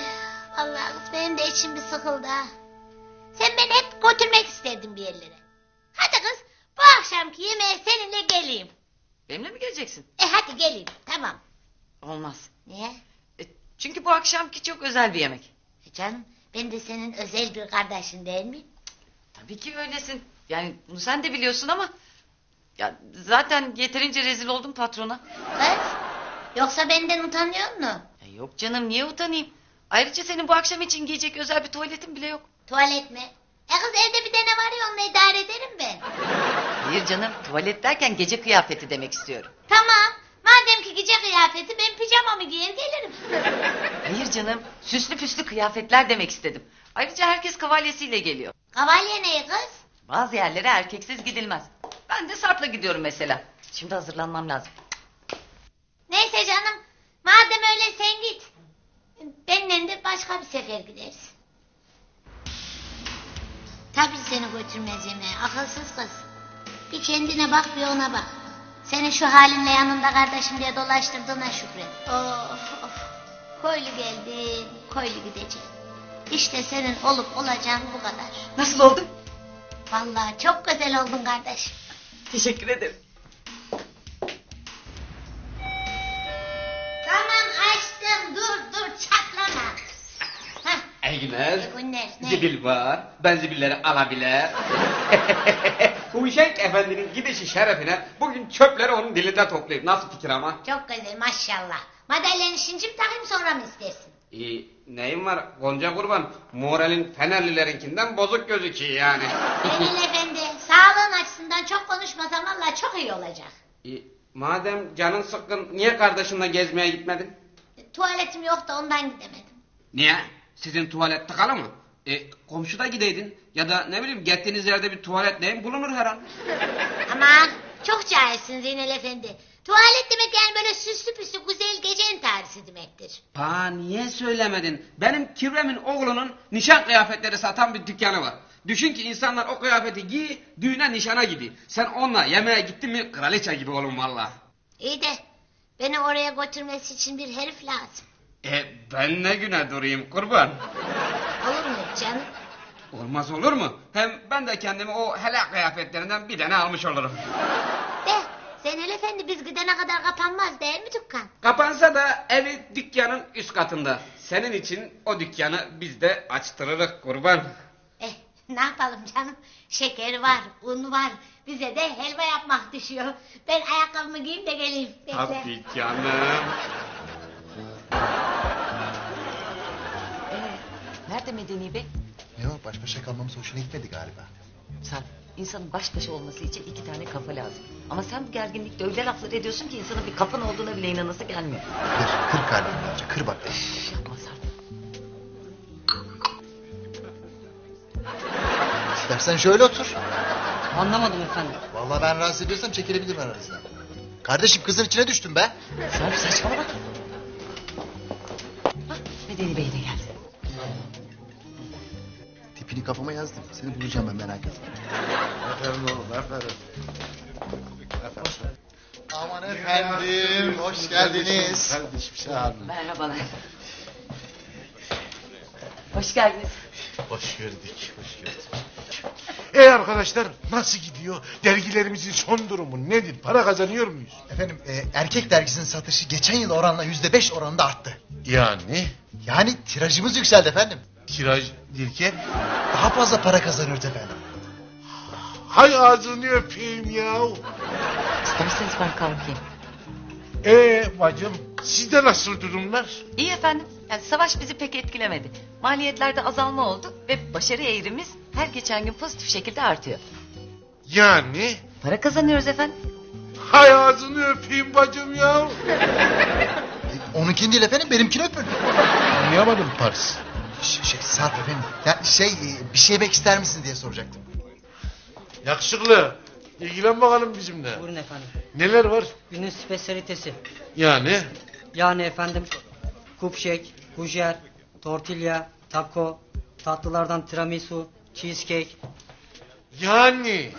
Allah kız benim de içim bir sıkıldı ha. Sen beni hep götürmek istedin bir yerlere. Hadi kız bu akşamki yemeğe seninle geleyim. Benimle mi geleceksin? E hadi geleyim tamam. Olmaz. Niye? E, çünkü bu akşamki çok özel bir yemek. E canım ben de senin özel bir kardeşin değil mi? Tabii ki öylesin. Yani bunu sen de biliyorsun ama... Ya zaten yeterince rezil oldum patrona. Kız yoksa benden utanıyor mu? Ya yok canım niye utanayım? Ayrıca senin bu akşam için giyecek özel bir tuvaletin bile yok. Tuvalet mi? E kız evde bir tane var ya onunla idare ederim ben. Hayır canım tuvalet derken gece kıyafeti demek istiyorum. Tamam. Madem ki gece kıyafeti ben pijamamı giyer gelirim. Hayır canım süslü püslü kıyafetler demek istedim. Ayrıca herkes kavalyesiyle geliyor. Kavalye ne kız? Bazı yerlere erkeksiz gidilmez. Ben de Sarp'la gidiyorum mesela. Şimdi hazırlanmam lazım. Neyse canım. Madem öyle sen git. Benimle de başka bir sefer gideriz. Tabii seni götürmez yemeğe. Akılsız kız. Bir kendine bak bir ona bak. Seni şu halinle yanında kardeşim diye dolaştırdığına şükret. Of of. Koylu geldin, koylu gidecek. İşte senin olup olacağın bu kadar. Nasıl oldum? Vallahi çok güzel oldun kardeşim. Teşekkür ederim. Tamam açtım dur dur çatlama. Hah, İyi günler. iyi günler. Ne? Zibil var. Ben zibilleri alabilir. Huşenk efendinin gidişi şerefine bugün çöpleri onun dilinde toplayayım. Nasıl fikir ama? Çok güzel maşallah. Madalyanı şimdi mi takayım sonra mı istersin? İyi, neyim var Gonca kurban? Moralin Fenerlilerinkinden bozuk gözüküyor yani. Celil efendi sağlığın açısından çok konuşmasam valla çok iyi olacak. İyi, madem canın sıkkın niye kardeşinle gezmeye gitmedin? E, Tuvaletim yok da ondan gidemedim. Niye? Sizin tuvalet tıkalı mı? E, komşuda gideydin. Ya da ne bileyim gittiğiniz yerde bir tuvalet neyim bulunur her an. Aman çok cahilsin Zeynel efendi. Tuvalet demek yani böyle süslü püslü güzel gece tarihsi demektir. Pa niye söylemedin? Benim Kibrem'in oğlunun nişan kıyafetleri satan bir dükkanı var. Düşün ki insanlar o kıyafeti giy, düğüne nişana gidiyor. Sen onunla yemeğe gittin mi kraliçe gibi olun valla. İyi de beni oraya götürmesi için bir herif lazım. E ben ne güne durayım kurban? Olur mu canım? Olmaz olur mu? Hem ben de kendime o helak kıyafetlerinden bir tane almış olurum. De Zeynel efendi biz gidene kadar kapanmaz değil mi dükkan? Kapansa da evi dükkanın üst katında. Senin için o dükkanı biz de açtırırız kurban. Eh ne yapalım canım? Şeker var, un var. Bize de helva yapmak düşüyor. Ben ayakkabımı giyeyim de geleyim. Bekle. Tabii canım. Ee, nerede Medeni Bey? Yok baş başa kalmamız hoşuna gitmedi galiba. Sarp, insanın baş başa olması için iki tane kafa lazım. Ama sen bu gerginlikte öyle laflar ediyorsun ki insanın bir kafan olduğuna bile inanası gelmiyor. Kır, kır kalbini bence kır bak. Yapma Sarp. İstersen şöyle otur. Anlamadım efendim. Vallahi ben rahatsız ediyorsam çekilebilirim aranızdan. Kardeşim kızın içine düştüm be. Sarp saçmalama. Hah, Medeni Bey de geldi. Tipini kafama yazdım. Seni bulacağım ben merak etme. Aferin oğlum aferin. Aman efendim, hoş geldiniz. Kardeşim olun. Merhabalar. Hoş geldiniz. Hoş gördük, hoş gördük. E arkadaşlar nasıl gidiyor? Dergilerimizin son durumu nedir? Para kazanıyor muyuz? Efendim e, erkek dergisinin satışı geçen yıl oranla yüzde beş oranında arttı. Yani? Yani tirajımız yükseldi efendim. Tiraj derken? Daha fazla para kazanıyoruz efendim. Hay ağzını öpeyim ya. İsterseniz ben kalkayım. E bacım sizde nasıl durumlar? İyi efendim. Yani savaş bizi pek etkilemedi. Maliyetlerde azalma oldu ve başarı eğrimiz her geçen gün pozitif şekilde artıyor. Yani? Para kazanıyoruz efendim. Hay ağzını öpeyim bacım ya. Onunkini değil efendim benimkini öpün. Anlayamadım Pars. Ş- şey Sarp efendim. Ya şey e, bir şey yemek ister misin diye soracaktım. Yakışıklı. İlgilen bakalım bizimle. Buyurun efendim. Neler var? Günün spesiyalitesi. Yani? Yani efendim kupşek, bujer, tortilla, taco, tatlılardan tiramisu, cheesecake. Yani?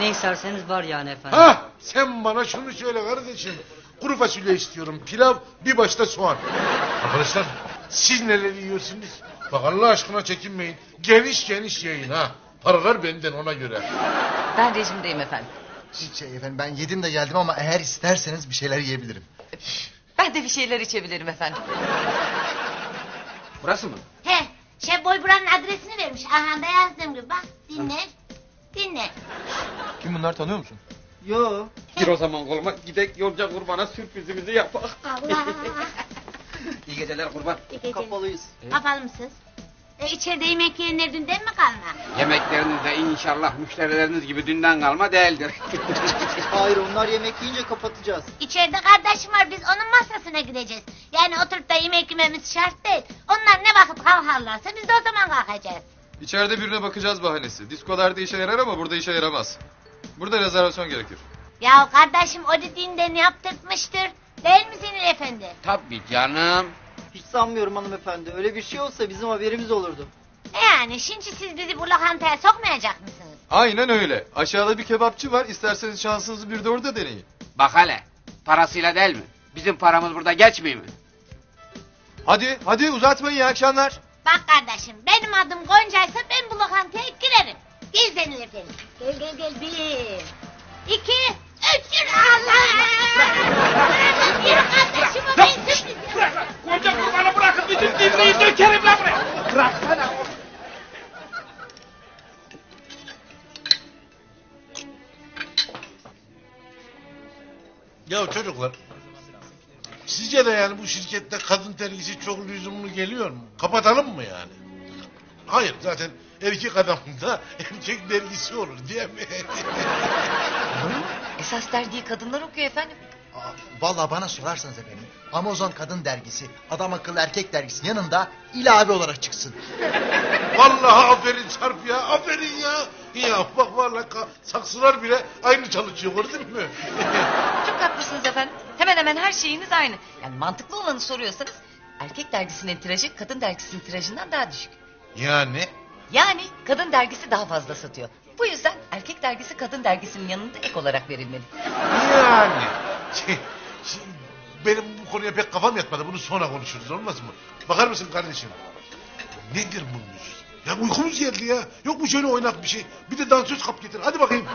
Ne isterseniz var yani efendim. Ha sen bana şunu söyle kardeşim. Kuru fasulye istiyorum. Pilav bir başta soğan. Arkadaşlar siz neler yiyorsunuz? Bak Allah aşkına çekinmeyin. Geniş geniş yayın ha. Paralar benden ona göre. Ben rejimdeyim efendim. Şey efendim ben yedim de geldim ama eğer isterseniz bir şeyler yiyebilirim. Ben de bir şeyler içebilirim efendim. Burası mı? He, şey boy buranın adresini vermiş. Aha da yazdığım gibi bak dinle. Dinle. Kim bunlar tanıyor musun? Yo. Gir o zaman koluma gidek yolca kurbana sürprizimizi yapak. Allah. İyi geceler kurban. İyi geceler. Kapalıyız. Kapalı mısınız? E içeride yemek yiyenler dünden mi kalma? Yemekleriniz de inşallah müşterileriniz gibi dünden kalma değildir. Hayır onlar yemek yiyince kapatacağız. İçeride kardeşim var biz onun masasına gideceğiz. Yani oturup da yemek yememiz şart değil. Onlar ne vakit kalkarlarsa biz de o zaman kalkacağız. İçeride birine bakacağız bahanesi. Diskolarda işe yarar ama burada işe yaramaz. Burada rezervasyon gerekir. Ya kardeşim o dediğinden yaptırtmıştır. Değil mi senin efendi? Tabii canım. Hiç sanmıyorum hanımefendi. Öyle bir şey olsa bizim haberimiz olurdu. E Yani şimdi siz bizi bu lokantaya sokmayacak mısınız? Aynen öyle. Aşağıda bir kebapçı var. İsterseniz şansınızı bir de orada deneyin. Bak hele parasıyla değil mi? Bizim paramız burada geçmiyor mu? Hadi, hadi uzatmayın iyi akşamlar. Bak kardeşim benim adım Gonca'ysa ben bu lokantaya girerim. Gel senin efendim. Gel gel gel bir. İki. Üç. Yürü Allah. Yürü kardeşim o ben sürpriz. Koca kurbanı bırakın bütün divriyi dökerim lan buraya. Bıraksana. Ya çocuklar. Sizce de yani bu şirkette kadın dergisi çok lüzumlu geliyor mu? Kapatalım mı yani? Hayır zaten erkek adamında erkek dergisi olur diye mi? Esas dergiyi kadınlar okuyor efendim. Aa, Vallahi bana sorarsanız efendim Amazon kadın dergisi, adam akıllı erkek dergisinin yanında ilave olarak çıksın. Vallahi aferin Sarp ya aferin ya. Ya bak vallahi saksılar bile aynı çalışıyor gördün mü? Çok haklısınız efendim. Hemen hemen her şeyiniz aynı. Yani mantıklı olanı soruyorsanız erkek dergisinin tirajı kadın dergisinin tirajından daha düşük. Yani? Yani kadın dergisi daha fazla satıyor. Bu yüzden erkek dergisi kadın dergisinin yanında ek olarak verilmeli. Yani. Şey, şey, benim bu konuya pek kafam yatmadı. Bunu sonra konuşuruz olmaz mı? Bakar mısın kardeşim? Nedir bu müzik? Ya uykumuz geldi ya. Yok mu şöyle oynak bir şey? Bir de dansöz kap getir. Hadi bakayım.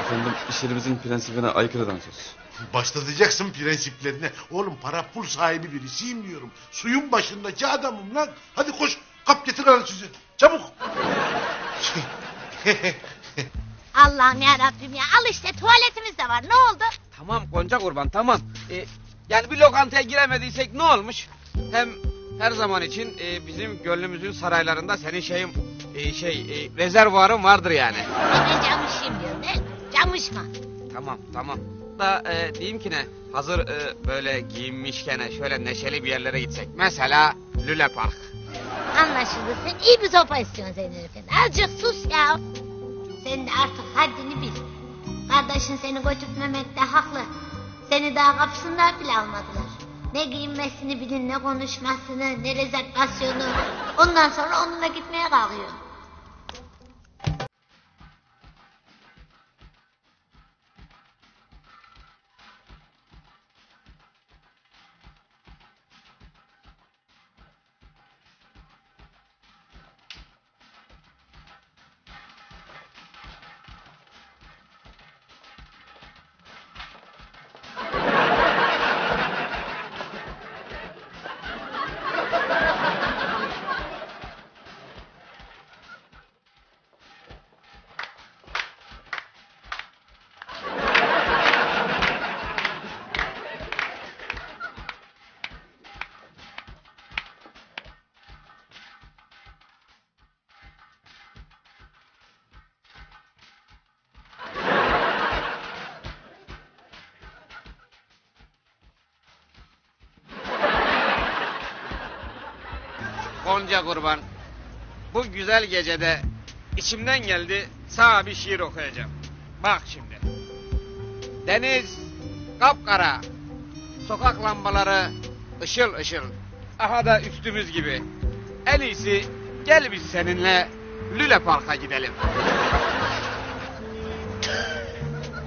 Efendim iş yerimizin prensibine aykırı dansöz. Başlatacaksın prensiplerine. Oğlum para pul sahibi birisiyim diyorum. Suyun başındaki adamım lan. Hadi koş kap getir dansözü. Çabuk. Allah'ım ya Rabbim ya. Al işte tuvaletimiz de var. Ne oldu? Tamam Gonca kurban tamam. Ee, yani bir lokantaya giremediysek ne olmuş? Hem her zaman için e, bizim gönlümüzün saraylarında senin şeyin e, şey e, rezervuarın vardır yani. Ben camışım değil mi? Camışma. Tamam tamam. Da e, diyeyim ki ne hazır e, böyle giyinmişken şöyle neşeli bir yerlere gitsek. Mesela Lüle Park. Anlaşıldı. Sen iyi bir sopa istiyorsun senin efendi. Azıcık sus ya. Sen de artık haddini bil. Kardeşin seni götürtmemekte haklı. Seni daha kapısından bile almadılar. Ne giyinmesini bilin, ne konuşmasını, ne rezervasyonu. Ondan sonra onunla gitmeye kalkıyor. Gonca kurban. Bu güzel gecede içimden geldi sana bir şiir okuyacağım. Bak şimdi. Deniz kapkara. Sokak lambaları ışıl ışıl. Aha da üstümüz gibi. En iyisi gel biz seninle Lüle Park'a gidelim.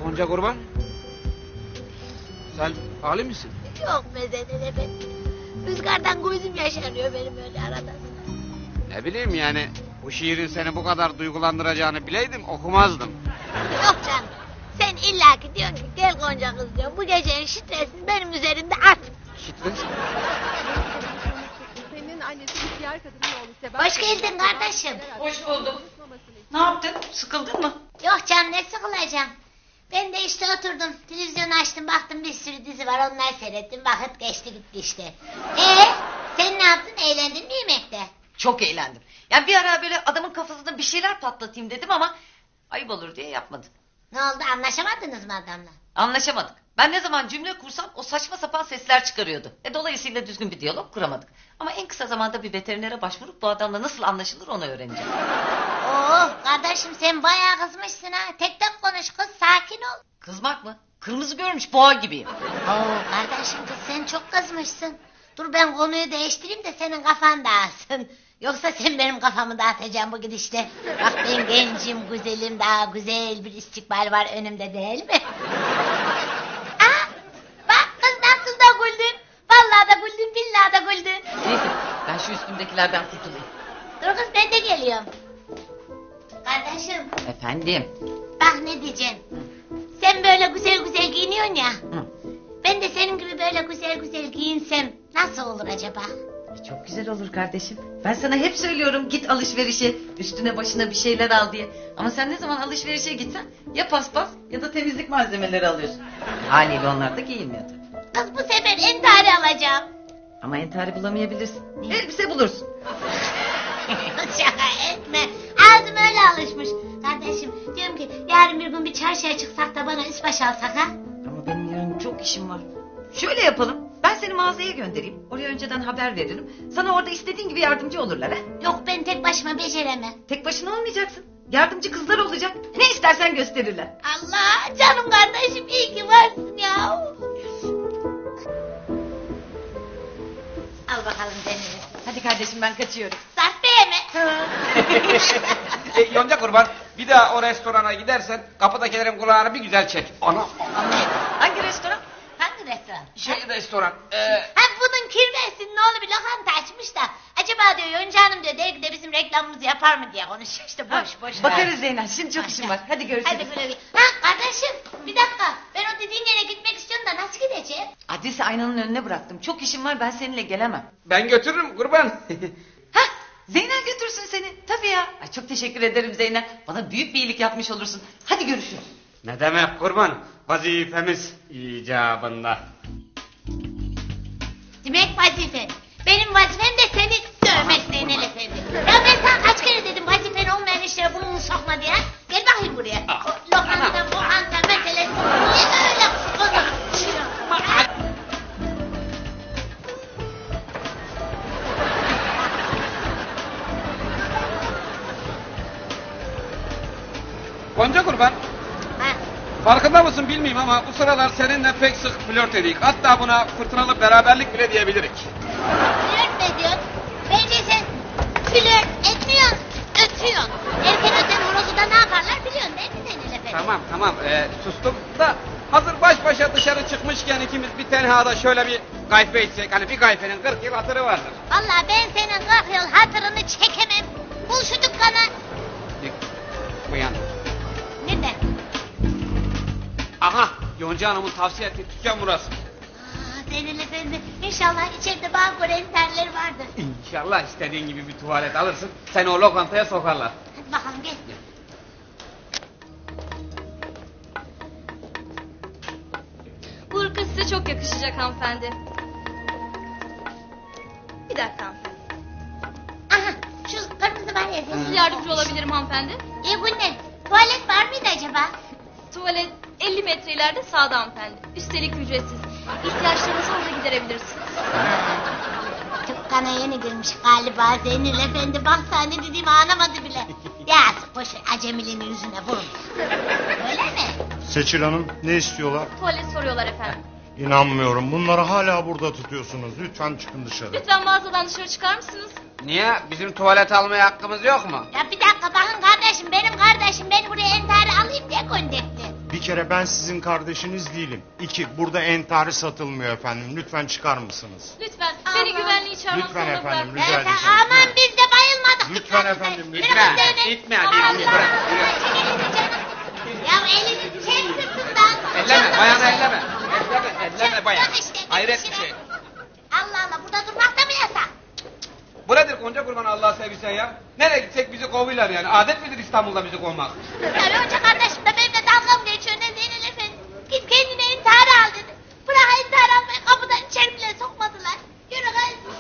Gonca kurban. Sen hali misin? Yok be Zeynep. Rüzgardan gözüm yaşarıyor benim öyle arada. Ne bileyim yani bu şiirin seni bu kadar duygulandıracağını bileydim okumazdım. Yok canım. Sen illaki diyorsun ki gel Gonca kız diyor. Bu gecenin stresini benim üzerimde at. Stres? Senin annesi bir diğer kadının oğlu Sebastian. Hoş geldin kardeşim. Hoş buldum. Ne yaptın? Sıkıldın mı? Yok canım ne sıkılacağım. Ben de işte oturdum. Televizyon açtım baktım bir sürü dizi var onları seyrettim. Vakit geçti gitti işte. Ee, sen ne yaptın eğlendin mi yemekte? Çok eğlendim. Yani bir ara böyle adamın kafasına bir şeyler patlatayım dedim ama ayıp olur diye yapmadım. Ne oldu anlaşamadınız mı adamla? Anlaşamadık. Ben ne zaman cümle kursam o saçma sapan sesler çıkarıyordu. E, dolayısıyla düzgün bir diyalog kuramadık. Ama en kısa zamanda bir veterinere başvurup bu adamla nasıl anlaşılır onu öğreneceğim. Oo kardeşim sen bayağı kızmışsın ha. Tek tek konuş kız sakin ol. Kızmak mı? Kırmızı görmüş boğa gibiyim. Oo kardeşim kız sen çok kızmışsın. Dur ben konuyu değiştireyim de senin kafan dağılsın. Yoksa sen benim kafamı dağıtacaksın bu gidişle. Bak ben gencim, güzelim, daha güzel bir istikbal var önümde değil mi? Aa, bak kız nasıl da güldün. Vallahi da güldün, billahi da güldün. Neyse ben şu üstümdekilerden kurtulayım. Dur kız ben de geliyorum. Kardeşim Efendim. bak ne diyeceğim. Sen böyle güzel güzel giyiniyorsun ya. Ben de senin gibi böyle güzel güzel giyinsem nasıl olur acaba? Çok güzel olur kardeşim. Ben sana hep söylüyorum git alışverişe. Üstüne başına bir şeyler al diye. Ama sen ne zaman alışverişe gitsen ya paspas ya da temizlik malzemeleri alıyorsun. Haliyle onlar da giyilmiyor tabii. Kız bu sefer entari alacağım. Ama entari bulamayabilirsin. Elbise bulursun. Şaka etme. Ağzım öyle alışmış. Kardeşim diyorum ki yarın bir gün bir çarşıya çıksak da bana üst baş alsak ha? Ama benim yarın çok işim var. Şöyle yapalım. Ben seni mağazaya göndereyim. Oraya önceden haber veririm. Sana orada istediğin gibi yardımcı olurlar ha. Yok ben tek başıma beceremem. Tek başına olmayacaksın. Yardımcı kızlar olacak. Ne istersen gösterirler. Allah canım kardeşim iyi ki varsın ya. Al bakalım Deniz. Hadi kardeşim ben kaçıyorum. Sahte mi? E, Yonca kurban bir daha o restorana gidersen kapıdakilerin kulağını bir güzel çek. Ana. Hangi restoran? Restoran? Şey restoran. E, Ha bunun kirvesinin oğlu bir lokanta açmış da. Acaba diyor Yonca Hanım diyor dergide bizim reklamımızı yapar mı diye konuşuyor işte boş boş. Bakarız Zeynep. Şimdi çok işim var. Hadi görüşürüz. Hadi güle güle. Ha kardeşim bir dakika ben o dediğin yere gitmek istiyorum da nasıl gideceğim? Adresi aynanın önüne bıraktım. Çok işim var ben seninle gelemem. ben götürürüm kurban. Zeynep götürsün seni. Tabii ya. Ay, çok teşekkür ederim Zeynep. Bana büyük bir iyilik yapmış olursun. Hadi görüşürüz. ne demek kurban? Vazifemiz icabında. Demek vazifen. Benim vazifem de seni dövmek Zeynel Efendi. Ya ben sana kaç kere dedim vazifen olmayan işlere burnunu sokma diye. Gel bakayım buraya. O lokanta, lokanta meselesi. Niye öyle konuşuyorsun? Gonca kurban. Farkında mısın bilmiyorum ama bu sıralar seninle pek sık flört edik. Hatta buna fırtınalı beraberlik bile diyebilirik. Flört mü ediyorsun? Bence sen flört etmiyorsun, ötüyorsun. Erken öten horozu da ne yaparlar biliyorsun değil mi Zeynel Efendi? Tamam tamam ee, sustum da hazır baş başa dışarı çıkmışken ikimiz bir tenhada şöyle bir gayfe içsek. Hani bir gayfenin 40 yıl hatırı vardır. Vallahi ben senin 40 yıl hatırını çekemem. Bul şu dükkanı. Bu yan. Nerede? Aha Yonca Hanım'ın tavsiye ettiği dükkan burası. Aa, Zeynel Efendi inşallah içeride bankorenin terleri vardır. İnşallah istediğin gibi bir tuvalet alırsın. Seni o lokantaya sokarlar. Hadi bakalım gel. Bu ırka size çok yakışacak hanımefendi. Bir dakika hanımefendi. Aha şu kırmızı var ya. Nasıl yardımcı olabilirim hanımefendi? İyi günler. Tuvalet var mıydı acaba? Tuvalet 50 metre ileride sağda hanımefendi. Üstelik ücretsiz. İhtiyaçlarınızı orada giderebilirsiniz. Dükkana yeni girmiş galiba Zeynel Efendi. Bak sen ne dediğimi anlamadı bile. Yazık boş ver, acemiliğin yüzüne vurun. Öyle mi? Seçil Hanım ne istiyorlar? Tuvalet soruyorlar efendim. İnanmıyorum. Bunları hala burada tutuyorsunuz. Lütfen çıkın dışarı. Lütfen mağazadan dışarı çıkar mısınız? Niye? Bizim tuvalet almaya hakkımız yok mu? Ya bir dakika bakın kardeşim benim kardeşim beni buraya entari alayım diye gönderdi. Bir kere ben sizin kardeşiniz değilim. İki, burada entari satılmıyor efendim. Lütfen çıkar mısınız? Lütfen beni güvenliği çağırmak Lütfen zorunda efendim, bırak. rica edeceğim. aman biz de bayılmadık. Lütfen efendim, lütfen. Gitme, Allah gitme. Ya elini çek sırtından. Elleme, bayanı elleme. Elleme, Elleme, bayan. Hayret bir şey. Allah Allah burada durmak da mı yasak? Bu nedir Gonca kurban Allah sevgisi ya? Nereye gitsek bizi kovuyorlar yani. Adet midir İstanbul'da bizi kovmak? Ya önce kardeşim de benimle dalga mı geçiyor ne Zeynel Efendi? Git kendine intihar al dedi. Bırak intihar almayı kapıdan içeri bile sokmadılar. Yürü kız.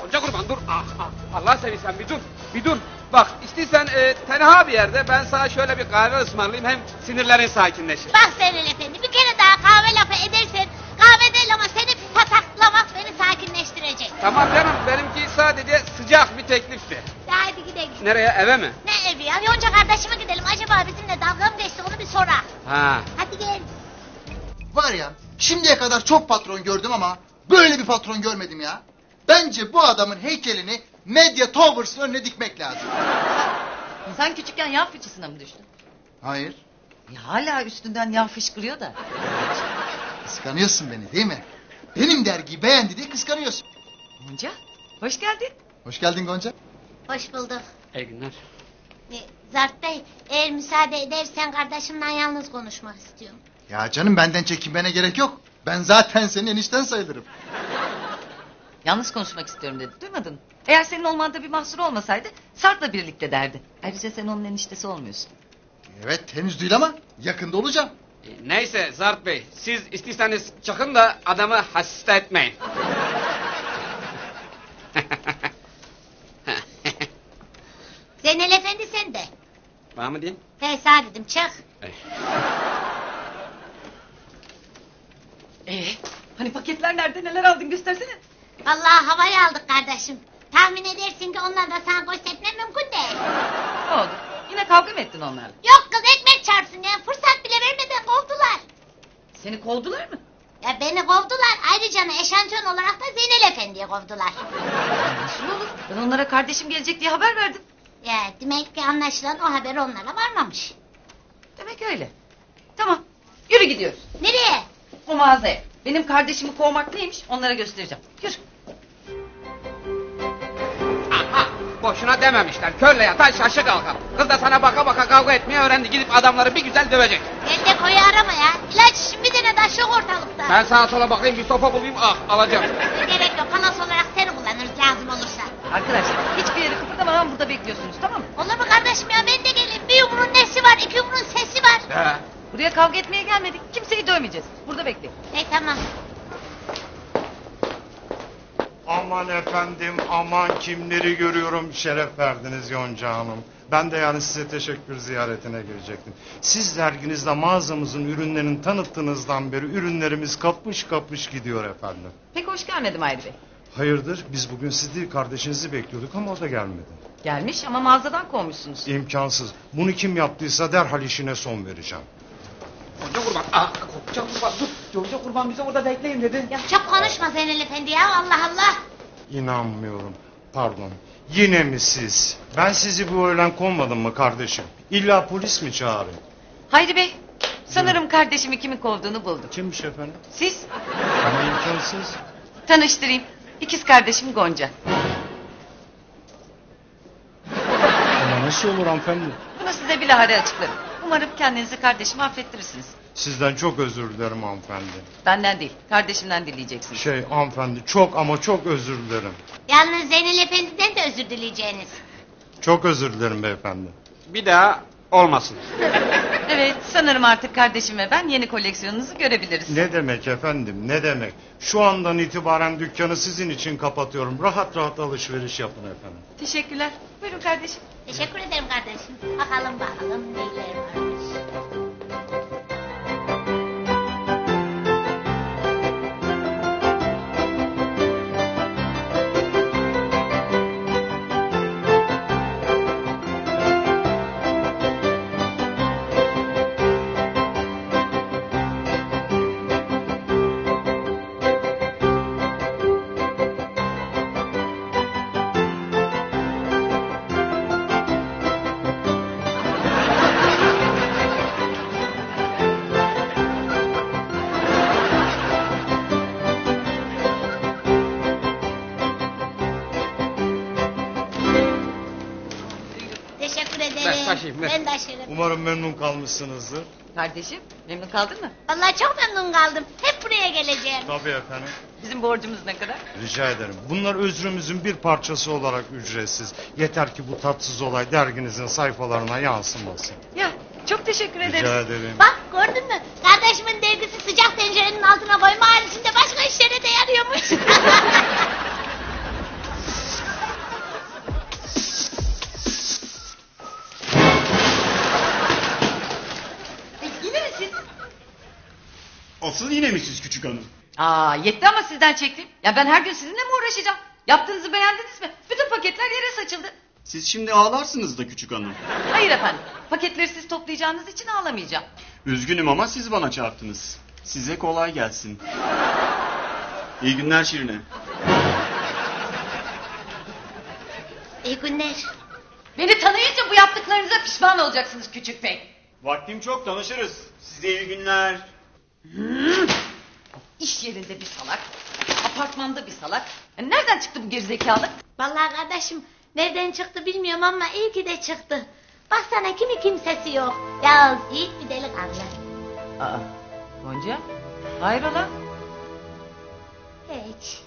Gonca kurban dur. Ah, ah. Allah seversen bir dur. Bir dur. Bak istiyorsan e, tenha bir yerde ben sana şöyle bir kahve ısmarlayayım hem sinirlerin sakinleşir. Bak Zeynel Efendi bir kere daha kahve lafı edersen kahve değil ama seni pataklamak beni sakinleştirecek. Tamam canım benimki sadece sıcak bir teklifti. Hadi gidelim. Nereye eve mi? Ne evi ya? Yonca kardeşime gidelim. Acaba bizimle dalga mı geçti onu bir sorar. Ha. Hadi gel. Var ya şimdiye kadar çok patron gördüm ama böyle bir patron görmedim ya. Bence bu adamın heykelini Media Towers'ın önüne dikmek lazım. Sen küçükken yağ fıçısına mı düştün? Hayır. Ya hala üstünden yağ fışkırıyor da. Kıskanıyorsun beni değil mi? Benim dergiyi beğendi diye kıskanıyorsun. Gonca hoş geldin. Hoş geldin Gonca. Hoş bulduk. İyi günler. Zart Bey eğer müsaade edersen kardeşimle yalnız konuşmak istiyorum. Ya canım benden çekinmene gerek yok. Ben zaten senin enişten sayılırım. Yalnız konuşmak istiyorum dedi. Duymadın? Eğer senin olmanda bir mahsur olmasaydı Sarp'la birlikte derdi. Ayrıca sen onun eniştesi olmuyorsun. Evet henüz değil ama yakında olacağım. E, Neyse Zart Bey siz istiyorsanız çıkın da adamı hasta etmeyin. Zeynel Efendi sen de. Var mı diyeyim? He sağ dedim çık. Ee, hani paketler nerede neler aldın göstersene. Vallahi havayı aldık kardeşim. Tahmin edersin ki onlar da sana göstermem mümkün değil. Ne oldu? Yine kavga mı ettin onlarla? Yok kız ekmek çarpsın ya. Fırsat bile vermeden kovdular. Seni kovdular mı? Ya beni kovdular. Ayrıca eşantiyon olarak da Zeynel Efendi'ye kovdular. Nasıl olur? Ben onlara kardeşim gelecek diye haber verdim. Ya demek ki anlaşılan o haber onlara varmamış. Demek öyle. Tamam. Yürü gidiyoruz. Nereye? O mağazaya. Benim kardeşimi kovmak neymiş onlara göstereceğim. Yürü. Aha boşuna dememişler. Körle yatan şaşı kalkar. Kız da sana baka baka kavga etmeyi öğrendi. Gidip adamları bir güzel dövecek. Gel de koyu arama ya. İlaç için bir tane taş yok ortalıkta. Ben sağa sola bakayım bir sopa bulayım ah alacağım. Gerek yok. Panos olarak seni kullanırız lazım. Arkadaşlar hiçbir yere kıpırdamadan burada bekliyorsunuz tamam mı? Olur mu kardeşim ya ben de geleyim. Bir yumruğun nesi var, iki yumruğun sesi var. He. Buraya kavga etmeye gelmedik. Kimseyi dövmeyeceğiz. Burada bekleyin. E tamam. Aman efendim aman kimleri görüyorum şeref verdiniz Yonca Hanım. Ben de yani size teşekkür ziyaretine gelecektim. Siz derginizde mağazamızın ürünlerini tanıttığınızdan beri ürünlerimiz kapış kapış gidiyor efendim. Pek hoş gelmedim Ayrı Bey. Hayırdır biz bugün siz değil kardeşinizi bekliyorduk ama o da gelmedi. Gelmiş ama mağazadan kovmuşsunuz. İmkansız. Bunu kim yaptıysa derhal işine son vereceğim. Gonca kurban. Aa, Gonca kurban dur. Gonca kurban bizi orada bekleyin dedi. Ya çok konuşma Zeynel Efendi ya Allah Allah. İnanmıyorum. Pardon. Yine mi siz? Ben sizi bu öğlen konmadım mı kardeşim? İlla polis mi çağırayım? Hayri Bey, sanırım kardeşimi kimin kovduğunu buldum. Kimmiş efendim? Siz? Ama imkansız. Tanıştırayım. İkiz kardeşim Gonca. Ama nasıl olur hanımefendi? Bunu size bilahare açıklarım. Umarım kendinizi kardeşime affettirirsiniz. Sizden çok özür dilerim hanımefendi. Benden değil, kardeşimden dileyeceksiniz. Şey hanımefendi çok ama çok özür dilerim. Yalnız Zeynel Efendi'den de özür dileyeceğiniz. Çok özür dilerim beyefendi. Bir daha olmasın. Evet, sanırım artık kardeşim ve ben yeni koleksiyonunuzu görebiliriz. Ne demek efendim ne demek? Şu andan itibaren dükkanı sizin için kapatıyorum. Rahat rahat alışveriş yapın efendim. Teşekkürler. Buyurun kardeşim. Teşekkür ederim kardeşim. Bakalım bakalım neler varmış. Umarım memnun kalmışsınızdır. Kardeşim, memnun kaldın mı? Vallahi çok memnun kaldım. Hep buraya geleceğim. Tabii efendim. Bizim borcumuz ne kadar? Rica ederim. Bunlar özrümüzün bir parçası olarak ücretsiz. Yeter ki bu tatsız olay derginizin sayfalarına yansımasın. Ya, çok teşekkür ederiz. Rica ederim. Bak gördün mü? Kardeşimin dergisi sıcak tencerenin altına koyma haricinde başka işlere de yarıyormuş. yine mi siz küçük hanım? Aa, yetti ama sizden çektim. Ya ben her gün sizinle mi uğraşacağım? Yaptığınızı beğendiniz mi? Bütün paketler yere saçıldı. Siz şimdi ağlarsınız da küçük hanım. Hayır efendim. Paketleri siz toplayacağınız için ağlamayacağım. Üzgünüm ama siz bana çarptınız. Size kolay gelsin. İyi günler Şirine. İyi günler. Beni tanıyınca bu yaptıklarınıza pişman olacaksınız küçük bey. Vaktim çok tanışırız. Size iyi günler. İş yerinde bir salak. Apartmanda bir salak. Ya nereden çıktı bu gerizekalı? Vallahi kardeşim nereden çıktı bilmiyorum ama iyi ki de çıktı. Baksana kimi kimsesi yok. Yalnız yiğit bir delikanlı. Aa, Gonca? Hayrola? Hiç.